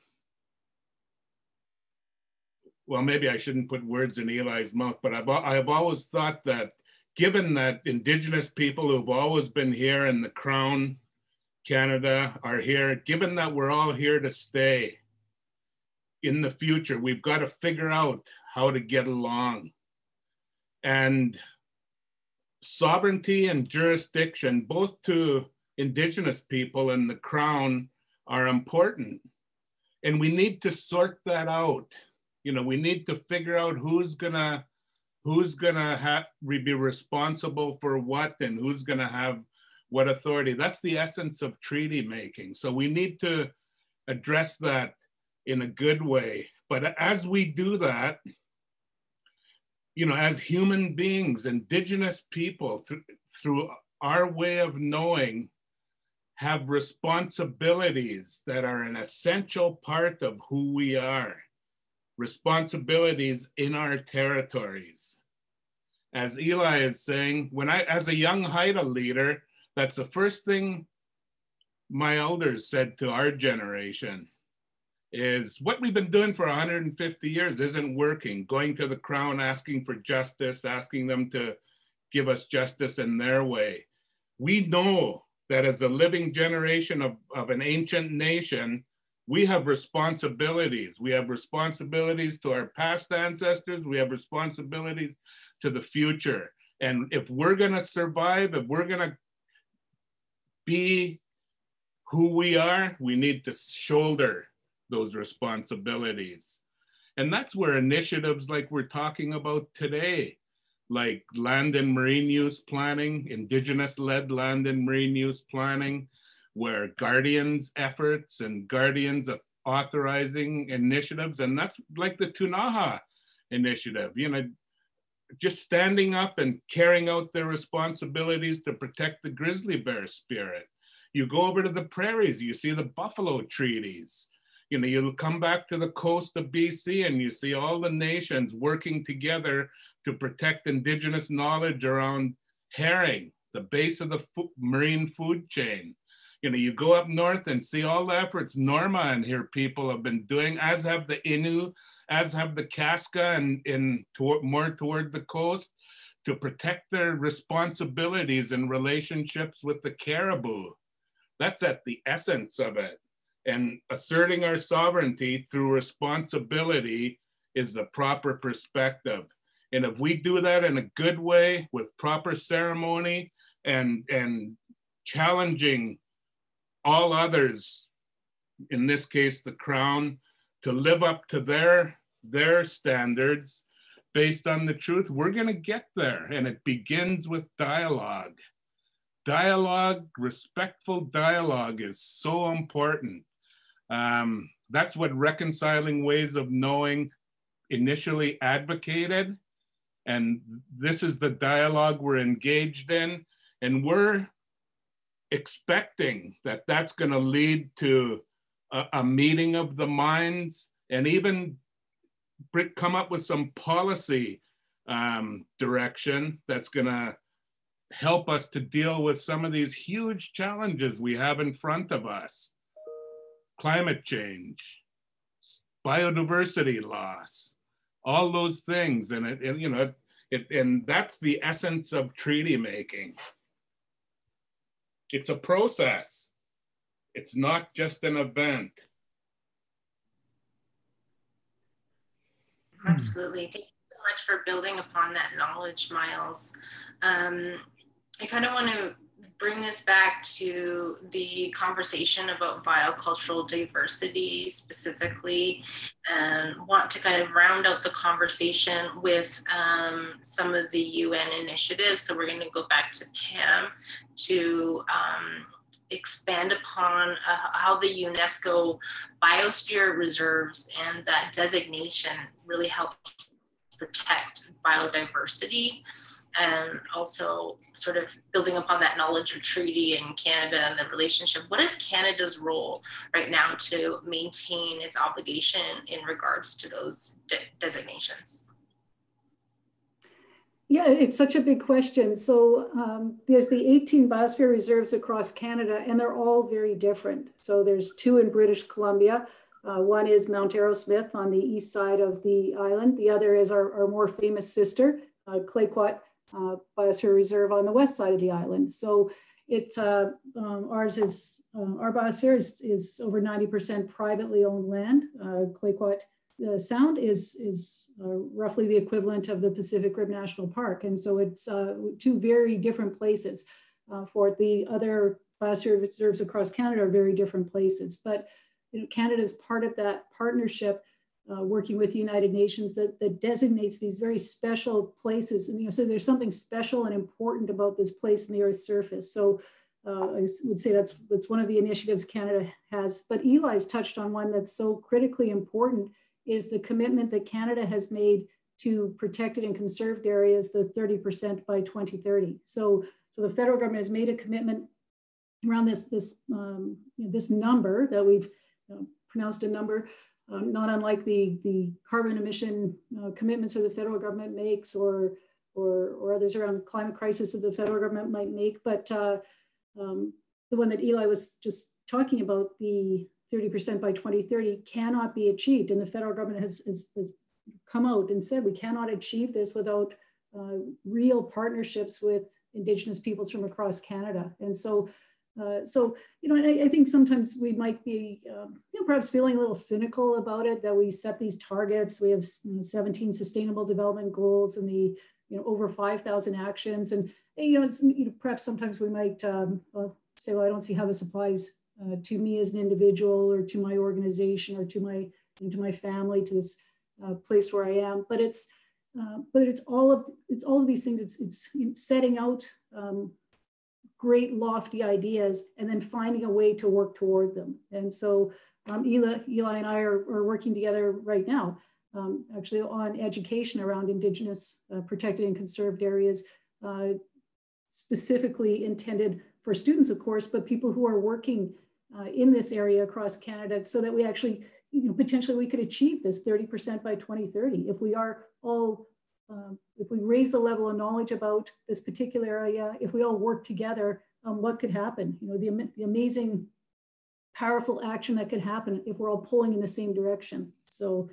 E: well, maybe I shouldn't put words in Eli's mouth, but I've, I've always thought that given that Indigenous people who've always been here in the Crown, Canada, are here, given that we're all here to stay in the future, we've got to figure out how to get along. And sovereignty and jurisdiction, both to Indigenous people and the Crown, are important. And we need to sort that out you know we need to figure out who's gonna who's gonna have be responsible for what and who's gonna have what authority. That's the essence of treaty making. So we need to address that in a good way. But as we do that you know as human beings indigenous people through our way of knowing have responsibilities that are an essential part of who we are responsibilities in our territories. As Eli is saying, when I, as a young Haida leader, that's the first thing my elders said to our generation is what we've been doing for 150 years isn't working. Going to the crown, asking for justice, asking them to give us justice in their way. We know that as a living generation of, of an ancient nation, we have responsibilities. We have responsibilities to our past ancestors. We have responsibilities to the future. And if we're going to survive, if we're going to be who we are, we need to shoulder those responsibilities. And that's where initiatives like we're talking about today, like land and marine use planning, indigenous led land and marine use planning, where guardians efforts and guardians of authorizing initiatives and that's like the Ktunaxa initiative you know just standing up and carrying out their responsibilities to protect the grizzly bear spirit. You go over to the prairies you see the buffalo treaties. You know you'll come back to the coast of bc and you see all the nations working together to protect indigenous knowledge around herring the base of the marine food chain you know, you go up north and see all the efforts Norma and her people have been doing, as have the Innu, as have the Kaska and in toward, more toward the coast to protect their responsibilities and relationships with the caribou. That's at the essence of it. And asserting our sovereignty through responsibility is the proper perspective. And if we do that in a good way with proper ceremony and, and challenging all others, in this case the crown, to live up to their, their standards based on the truth, we're gonna get there. And it begins with dialogue. Dialogue, respectful dialogue is so important. Um, that's what reconciling ways of knowing initially advocated. And this is the dialogue we're engaged in. And we're expecting that that's going to lead to a, a, meeting of the minds and even come up with some policy um, direction that's going to help us to deal with some of these huge challenges we have in front of us. Climate change biodiversity loss all those things. And it you know it, and that's the essence of treaty making it's a process. It's not just an event.
A: Absolutely. Thank you so much for building upon that knowledge, Miles. Um, I kind of want to bring this back to the conversation about biocultural diversity specifically and want to kind of round out the conversation with um, some of the UN initiatives. So we're going to go back to Pam to um, expand upon uh, how the UNESCO biosphere reserves and that designation really help protect biodiversity and also sort of building upon that knowledge of treaty in Canada and the relationship. What is Canada's role right now to maintain its obligation in regards to those de designations?
C: Yeah, it's such a big question. So um, there's the 18 biosphere reserves across Canada, and they're all very different. So there's two in British Columbia. Uh, one is Mount Arrowsmith on the east side of the island. The other is our, our more famous sister, uh, Clayoquot uh, Biosphere Reserve on the west side of the island. So it, uh, um, ours is, um, our biosphere is, is over 90% privately owned land. Uh, Clayoquot the sound is, is uh, roughly the equivalent of the Pacific Rim National Park. And so it's uh, two very different places uh, for it. The other biosphere reserves across Canada are very different places. But you know, Canada is part of that partnership uh, working with the United Nations that, that designates these very special places and you know says there's something special and important about this place in the Earth's surface. So uh, I would say that's that's one of the initiatives Canada has. But Eli's touched on one that's so critically important is the commitment that Canada has made to protected and conserved areas, the 30% by 2030. So, so the federal government has made a commitment around this, this, um, you know, this number that we've you know, pronounced a number, uh, not unlike the, the carbon emission uh, commitments that the federal government makes or, or, or others around climate crisis that the federal government might make. But uh, um, the one that Eli was just talking about, the 30% by 2030 cannot be achieved. And the federal government has, has, has come out and said we cannot achieve this without uh, real partnerships with Indigenous peoples from across Canada. And so, uh, so you know, I, I, think sometimes we might be, um, you know, perhaps feeling a little cynical about it that we set these targets. We have 17 sustainable development goals and the, you know, over 5,000 actions. And you know, you know, perhaps sometimes we might um, well, say, well, I don't see how this applies uh, to me as an individual or to my organization or to my to my family to this uh, place where I am. But it's uh, but it's all of it's all of these things. It's it's setting out um, great lofty ideas and then finding a way to work toward them. And so um, Eli, Eli and I are, are working together right now, um, actually on education around Indigenous uh, protected and conserved areas, uh, specifically intended for students, of course, but people who are working uh, in this area across Canada so that we actually, you know, potentially we could achieve this 30% by 2030 if we are all, um, if we raise the level of knowledge about this particular area, if we all work together, um, what could happen? You know, the, the amazing, powerful action that could happen if we're all pulling in the same direction. So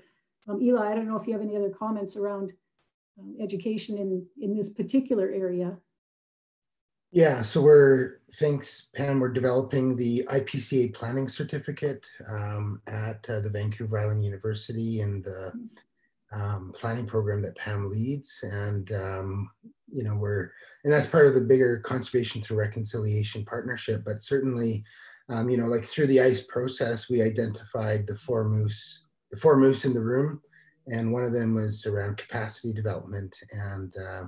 C: um, Eli, I don't know if you have any other comments around um, education in, in this particular area.
D: Yeah, so we're, thanks Pam, we're developing the IPCA planning certificate um, at uh, the Vancouver Island University and the um, planning program that Pam leads. And, um, you know, we're, and that's part of the bigger conservation through reconciliation partnership, but certainly, um, you know, like through the ICE process, we identified the four moose, the four moose in the room. And one of them was around capacity development and uh,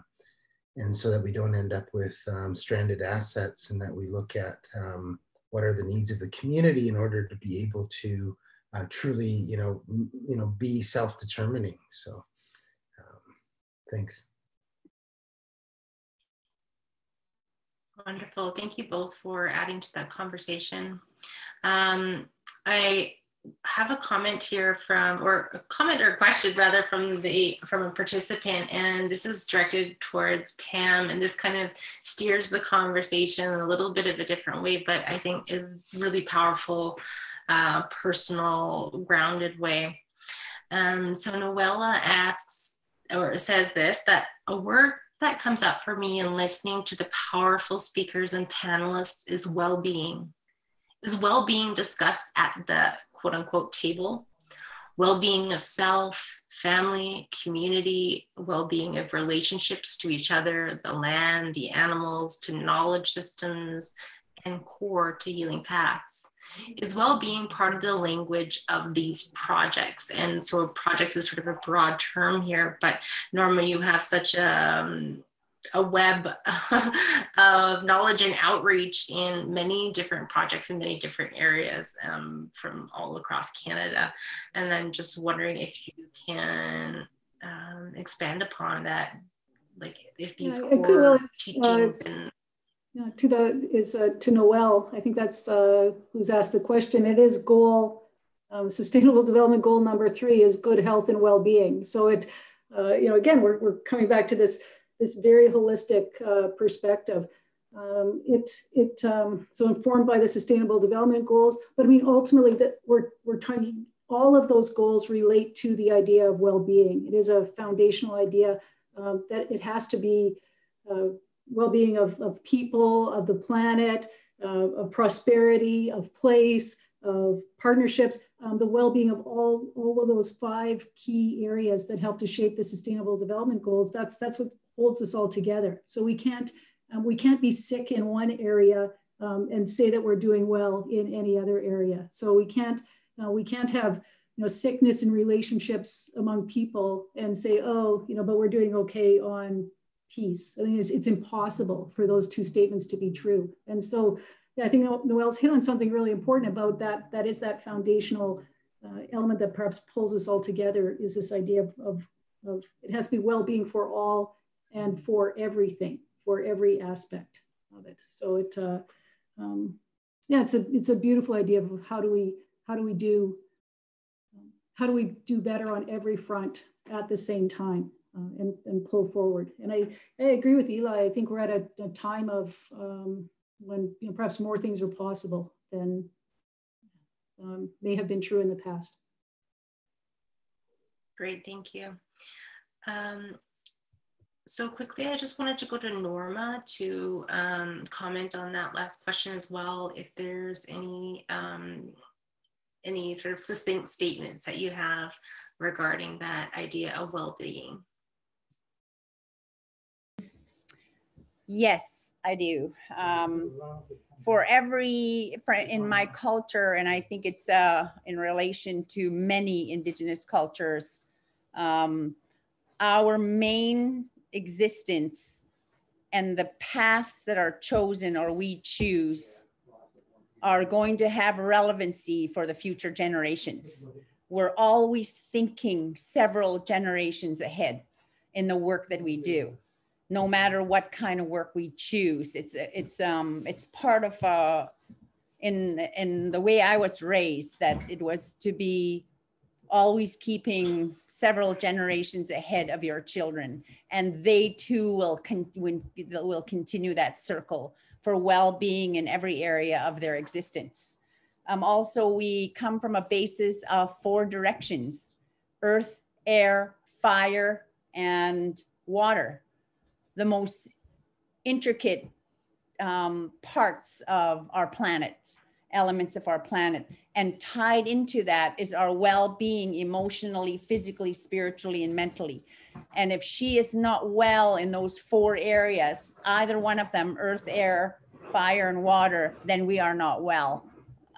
D: and so that we don't end up with um, stranded assets and that we look at um, what are the needs of the community in order to be able to uh, truly, you know, you know, be self-determining. So, um, thanks.
A: Wonderful. Thank you both for adding to that conversation. Um, I have a comment here from, or a comment or a question rather from the from a participant, and this is directed towards Pam, and this kind of steers the conversation a little bit of a different way, but I think is really powerful, uh, personal, grounded way. Um, so Noella asks or says this that a word that comes up for me in listening to the powerful speakers and panelists is well-being. Is well-being discussed at the quote unquote table, well being of self, family, community, well-being of relationships to each other, the land, the animals, to knowledge systems, and core to healing paths. Is well-being part of the language of these projects? And so projects is sort of a broad term here, but normally you have such a um, a web of knowledge and outreach in many different projects in many different areas um, from all across Canada. And I'm just wondering if you can um, expand upon that, like if these yeah, core well, teachings and
C: yeah, to the is uh, to Noel. I think that's uh, who's asked the question. It is goal, um, sustainable development goal number three is good health and well-being. So it, uh, you know, again, we're, we're coming back to this this very holistic uh, perspective. Um, it it um, so informed by the sustainable development goals, but I mean ultimately that we're we're talking all of those goals relate to the idea of well-being. It is a foundational idea um, that it has to be uh, well-being of, of people, of the planet, uh, of prosperity, of place, of partnerships, um, the well-being of all, all of those five key areas that help to shape the sustainable development goals. That's, that's what holds us all together. So we can't, um, we can't be sick in one area um, and say that we're doing well in any other area. So we can't, uh, we can't have you know, sickness in relationships among people and say, oh, you know, but we're doing okay on peace. I mean, it's, it's impossible for those two statements to be true. And so yeah, I think Noel's hit on something really important about that. That is that foundational uh, element that perhaps pulls us all together is this idea of, of, of it has to be well-being for all and for everything, for every aspect of it. So it, uh, um, yeah, it's a it's a beautiful idea of how do we how do we do how do we do better on every front at the same time uh, and, and pull forward. And I, I agree with Eli. I think we're at a, a time of um, when you know, perhaps more things are possible than um, may have been true in the past.
A: Great, thank you. Um, so quickly, I just wanted to go to Norma to um, comment on that last question as well. If there's any um, any sort of succinct statements that you have regarding that idea of well-being.
B: Yes, I do. Um, for every, for in my culture, and I think it's uh, in relation to many indigenous cultures, um, our main existence and the paths that are chosen or we choose are going to have relevancy for the future generations. We're always thinking several generations ahead in the work that we do no matter what kind of work we choose. It's it's um it's part of uh in in the way I was raised that it was to be always keeping several generations ahead of your children and they too will con- will continue that circle for well-being in every area of their existence um, also we come from a basis of four directions earth air fire and water the most intricate um, parts of our planet, elements of our planet. And tied into that is our well being emotionally, physically, spiritually, and mentally. And if she is not well in those four areas, either one of them, earth, air, fire, and water, then we are not well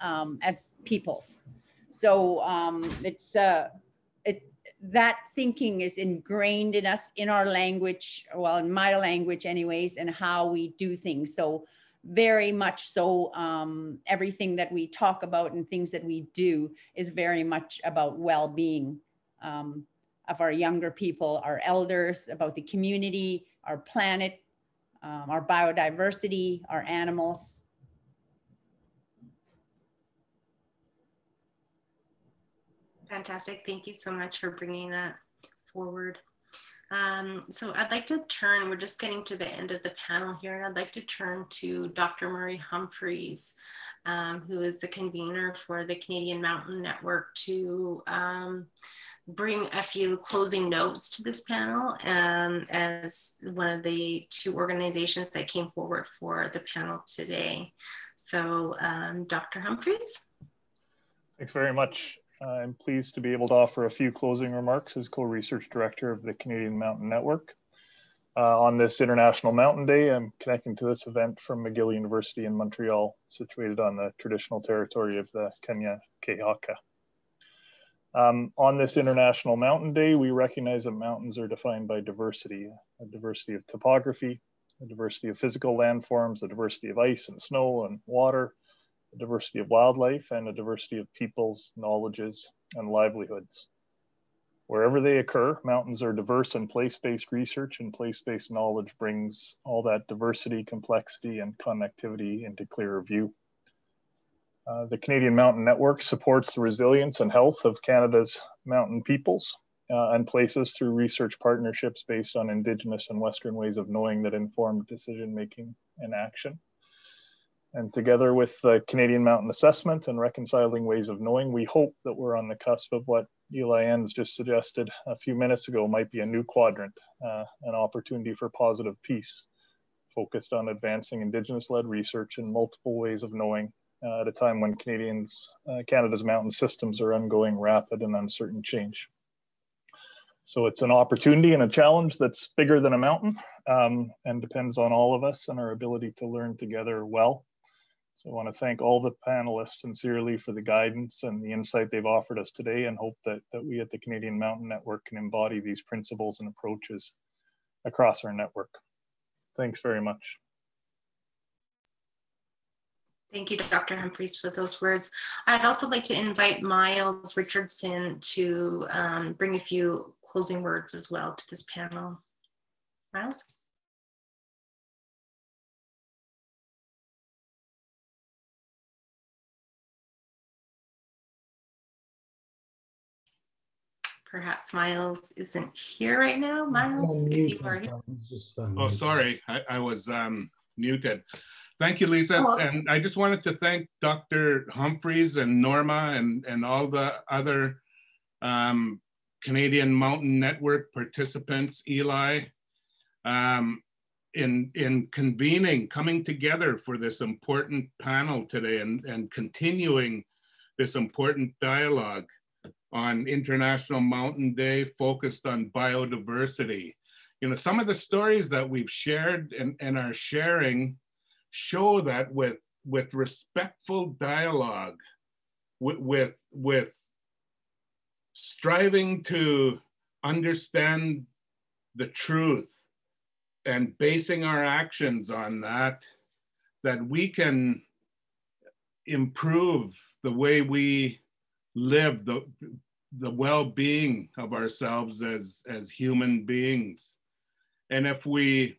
B: um, as peoples. So um, it's uh, that thinking is ingrained in us in our language well in my language anyways and how we do things. So very much so um, everything that we talk about and things that we do is very much about well-being um, of our younger people our elders about the community our planet um, our biodiversity our animals
A: Fantastic. Thank you so much for bringing that forward. Um, so I'd like to turn, we're just getting to the end of the panel here, and I'd like to turn to Dr. Murray Humphries, um, who is the convener for the Canadian Mountain Network to um, bring a few closing notes to this panel um, as one of the two organizations that came forward for the panel today. So um, Dr. Humphries.
F: Thanks very much, I'm pleased to be able to offer a few closing remarks as co-research director of the Canadian Mountain Network. Uh, on this International Mountain Day, I'm connecting to this event from McGill University in Montreal, situated on the traditional territory of the Kanien'kehá:ka. Um, on this International Mountain Day, we recognize that mountains are defined by diversity, a diversity of topography, a diversity of physical landforms, a diversity of ice and snow and water, a diversity of wildlife, and a diversity of peoples, knowledges, and livelihoods. Wherever they occur, mountains are diverse and place-based research and place-based knowledge brings all that diversity, complexity, and connectivity into clearer view. Uh, the Canadian Mountain Network supports the resilience and health of Canada's mountain peoples uh, and places through research partnerships based on Indigenous and Western ways of knowing that inform decision making and action. And together with the Canadian Mountain Assessment and Reconciling Ways of Knowing, we hope that we're on the cusp of what Eli Enns just suggested a few minutes ago might be a new quadrant, uh, an opportunity for positive peace, focused on advancing Indigenous-led research and multiple ways of knowing uh, at a time when Canadians, uh, Canada's mountain systems are undergoing rapid and uncertain change. So it's an opportunity and a challenge that's bigger than a mountain um, and depends on all of us and our ability to learn together well. So I want to thank all the panelists sincerely for the guidance and the insight they've offered us today and hope that, that we at the Canadian Mountain Network can embody these principles and approaches across our network. Thanks very much.
A: Thank you, Dr. Humphries, for those words. I'd also like to invite Miles Richardson to um, bring a few closing words as well to this panel. Miles? Perhaps Miles isn't here right now. Miles, if you are here.
E: Oh, sorry, I, I was um, muted. Thank you, Lisa. Oh, and I just wanted to thank Dr. Humphries and Norma and, and all the other um, Canadian Mountain Network participants, Eli, um, in, in convening, coming together for this important panel today and, and continuing this important dialogue on International Mountain Day focused on biodiversity. You know, some of the stories that we've shared and, and are sharing show that with with respectful dialogue with with, with striving to understand the truth and basing our actions on that that we can improve the way we live the the well-being of ourselves as as human beings and if we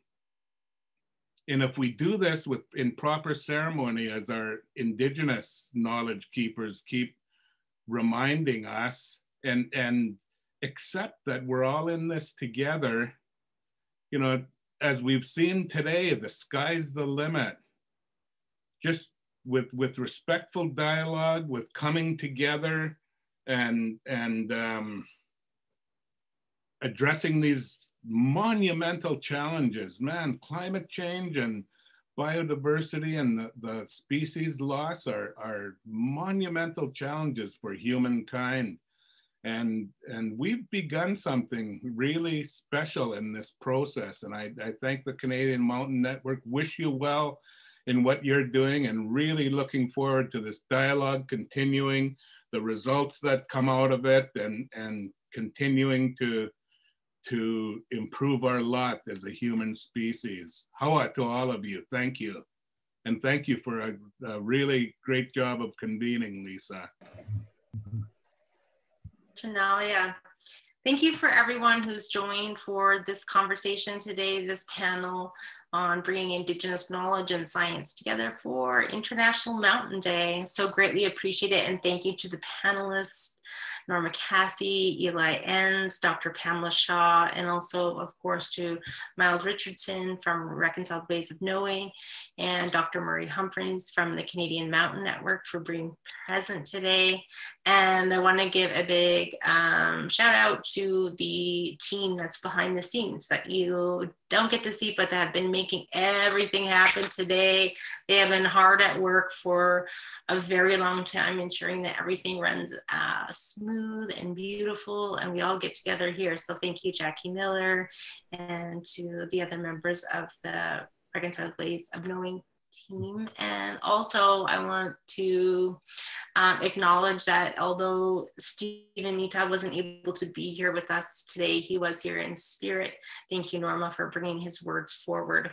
E: and if we do this with in proper ceremony, as our indigenous knowledge keepers keep reminding us and, and accept that we're all in this together, you know, as we've seen today, the sky's the limit. Just with, with respectful dialogue, with coming together and, and um, addressing these monumental challenges, man, climate change and biodiversity and the, the species loss are, are monumental challenges for humankind. And, and we've begun something really special in this process. And I, I thank the Canadian Mountain Network, wish you well in what you're doing and really looking forward to this dialogue continuing, the results that come out of it and, and continuing to to improve our lot as a human species. Hawa to all of you, thank you. And thank you for a, a really great job of convening, Lisa.
A: Janalia, thank you for everyone who's joined for this conversation today, this panel on bringing Indigenous knowledge and science together for International Mountain Day. So greatly appreciate it. And thank you to the panelists Norma Kassi, Eli Enns, Dr. Pamela Shaw, and also, of course, to Miles Richardson from Reconciled Ways of Knowing, and Dr. Murray Humphries from the Canadian Mountain Network for being present today. And I want to give a big um, shout out to the team that's behind the scenes that you don't get to see, but that have been making everything happen today. They have been hard at work for a very long time, ensuring that everything runs uh, smooth and beautiful. And we all get together here. So thank you, Jackie Miller, and to the other members of the Reconciled Ways of Knowing team. And also, I want to um, acknowledge that although Steven Nitah wasn't able to be here with us today, he was here in spirit. Thank you, Norma, for bringing his words forward.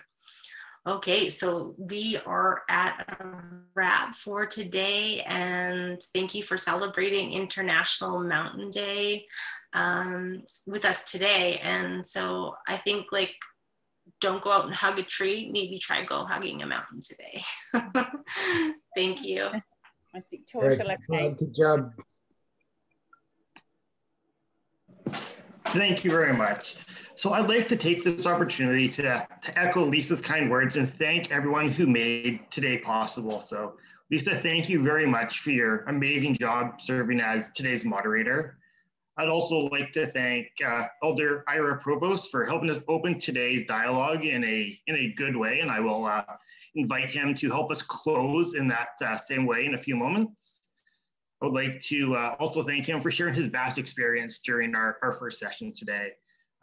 A: Okay, so we are at a wrap for today, and thank you for celebrating International Mountain Day um, with us today. And so I think like don't go out and hug a tree, maybe try go hugging a mountain today. Thank you.
D: Good job.
G: Thank you very much. So I'd like to take this opportunity to, to echo Lisa's kind words and thank everyone who made today possible. So Lisa, thank you very much for your amazing job serving as today's moderator. I'd also like to thank uh, Elder Ira Provost for helping us open today's dialogue in a, in a good way, and I will uh, invite him to help us close in that uh, same way in a few moments. I would like to uh, also thank him for sharing his vast experience during our, our first session today.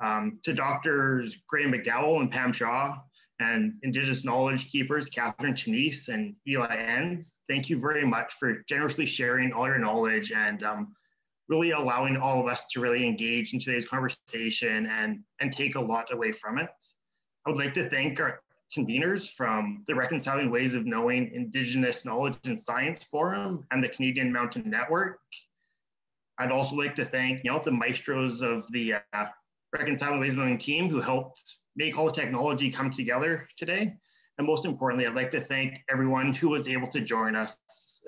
G: Um, to doctors Graham McDowell and Pam Shaw, and Indigenous knowledge keepers, Catherine Chenise and Eli Enns, thank you very much for generously sharing all your knowledge and um, really allowing all of us to really engage in today's conversation and, and take a lot away from it. I would like to thank our conveners from the Reconciling Ways of Knowing Indigenous Knowledge and Science Forum and the Canadian Mountain Network. I'd also like to thank you know, the maestros of the uh, Reconciling Ways of Knowing team who helped make all the technology come together today. And most importantly, I'd like to thank everyone who was able to join us.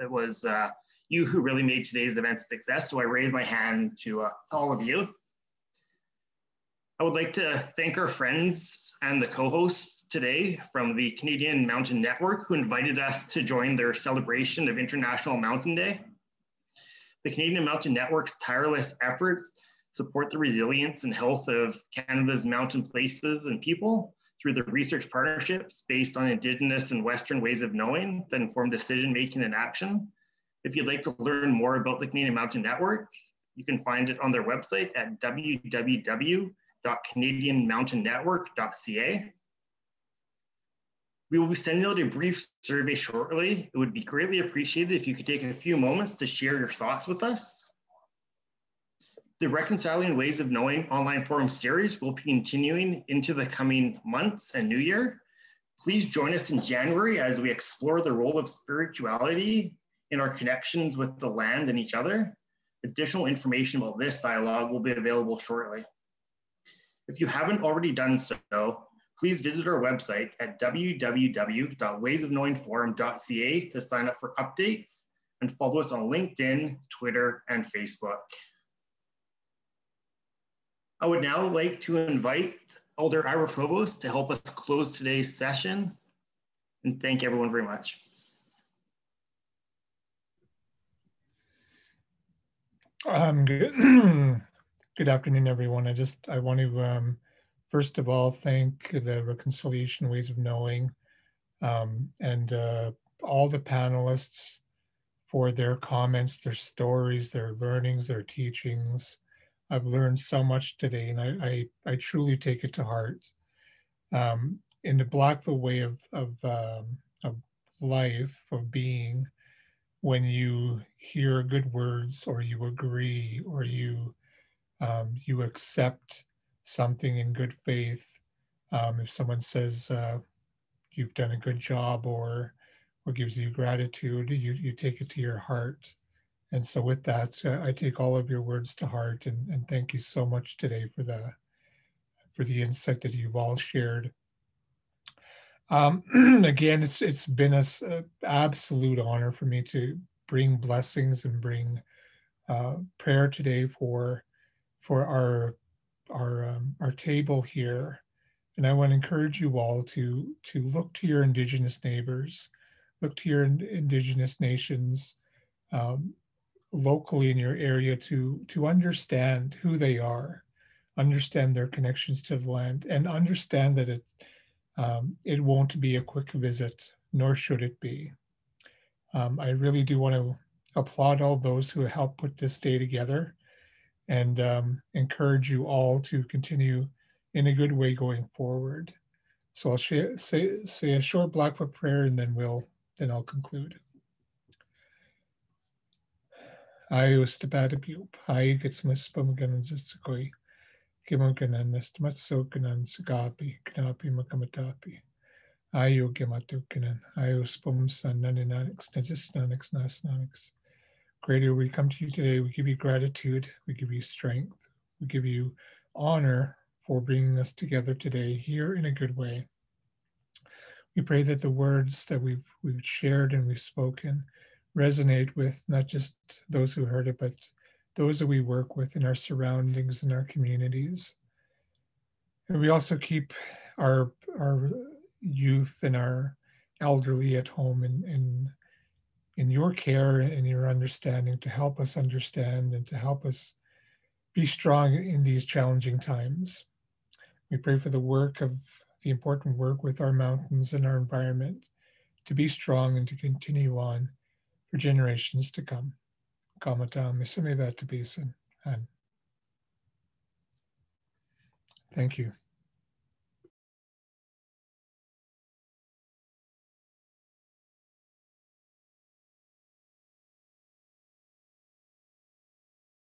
G: It was uh, you who really made today's event a success. So I raise my hand to, uh, to all of you. I would like to thank our friends and the co-hosts today from the Canadian Mountain Network who invited us to join their celebration of International Mountain Day. The Canadian Mountain Network's tireless efforts support the resilience and health of Canada's mountain places and people through the research partnerships based on Indigenous and Western ways of knowing that inform decision making and action, if you'd like to learn more about the Canadian Mountain Network, you can find it on their website at www.canadianmountainnetwork.ca. We will be sending out a brief survey shortly. It would be greatly appreciated if you could take a few moments to share your thoughts with us. The Reconciling Ways of Knowing online forum series will be continuing into the coming months and new year. Please join us in January as we explore the role of spirituality in our connections with the land and each other. Additional information about this dialogue will be available shortly. If you haven't already done so, please visit our website at www.waysofknowingforum.ca to sign up for updates and follow us on LinkedIn, Twitter, and Facebook. I would now like to invite Elder Ira Provost to help us close today's session and thank everyone very much.
H: Um, good, good afternoon, everyone. I just, I want to, um, first of all, thank the Reconciliation Ways of Knowing um, and uh, all the panelists for their comments, their stories, their learnings, their teachings. I've learned so much today and I, I, I truly take it to heart. Um, in the Blackfoot way of, of, um, of life, of being, when you hear good words or you agree or you um, you accept something in good faith um, if someone says uh, you've done a good job or or gives you gratitude you you take it to your heart. And so with that uh, i take all of your words to heart and, and thank you so much today for the for the insight that you've all shared um, again, it's it's been an absolute honor for me to bring blessings and bring uh, prayer today for for our our um, our table here, and I want to encourage you all to to look to your Indigenous neighbors, look to your Indigenous nations um, locally in your area to to understand who they are, understand their connections to the land, and understand that it um, it won't be a quick visit, nor should it be. Um, I really do want to applaud all those who helped put this day together and um, encourage you all to continue in a good way going forward. So I'll say, say, a short Blackfoot prayer and then we'll then I'll conclude. Ayostapatapiup, ay gitsmaspamganan zisakoi, kimaganan nestmatsokanan sagapi, knapi makamatapi. Ayo gematukanan, ayospum sananinax, najisnanix nasnanix. Greater, we come to you today. We give you gratitude. We give you strength. We give you honor for bringing us together today here in a good way. We pray that the words that we've, we've shared and we've spoken resonate with not just those who heard it, but those that we work with in our surroundings and our communities. And we also keep our, our youth and our elderly at home in, in in your care and your understanding to help us understand and to help us be strong in these challenging times. We pray for the work of the important work with our mountains and our environment to be strong and to continue on for generations to come. Thank you.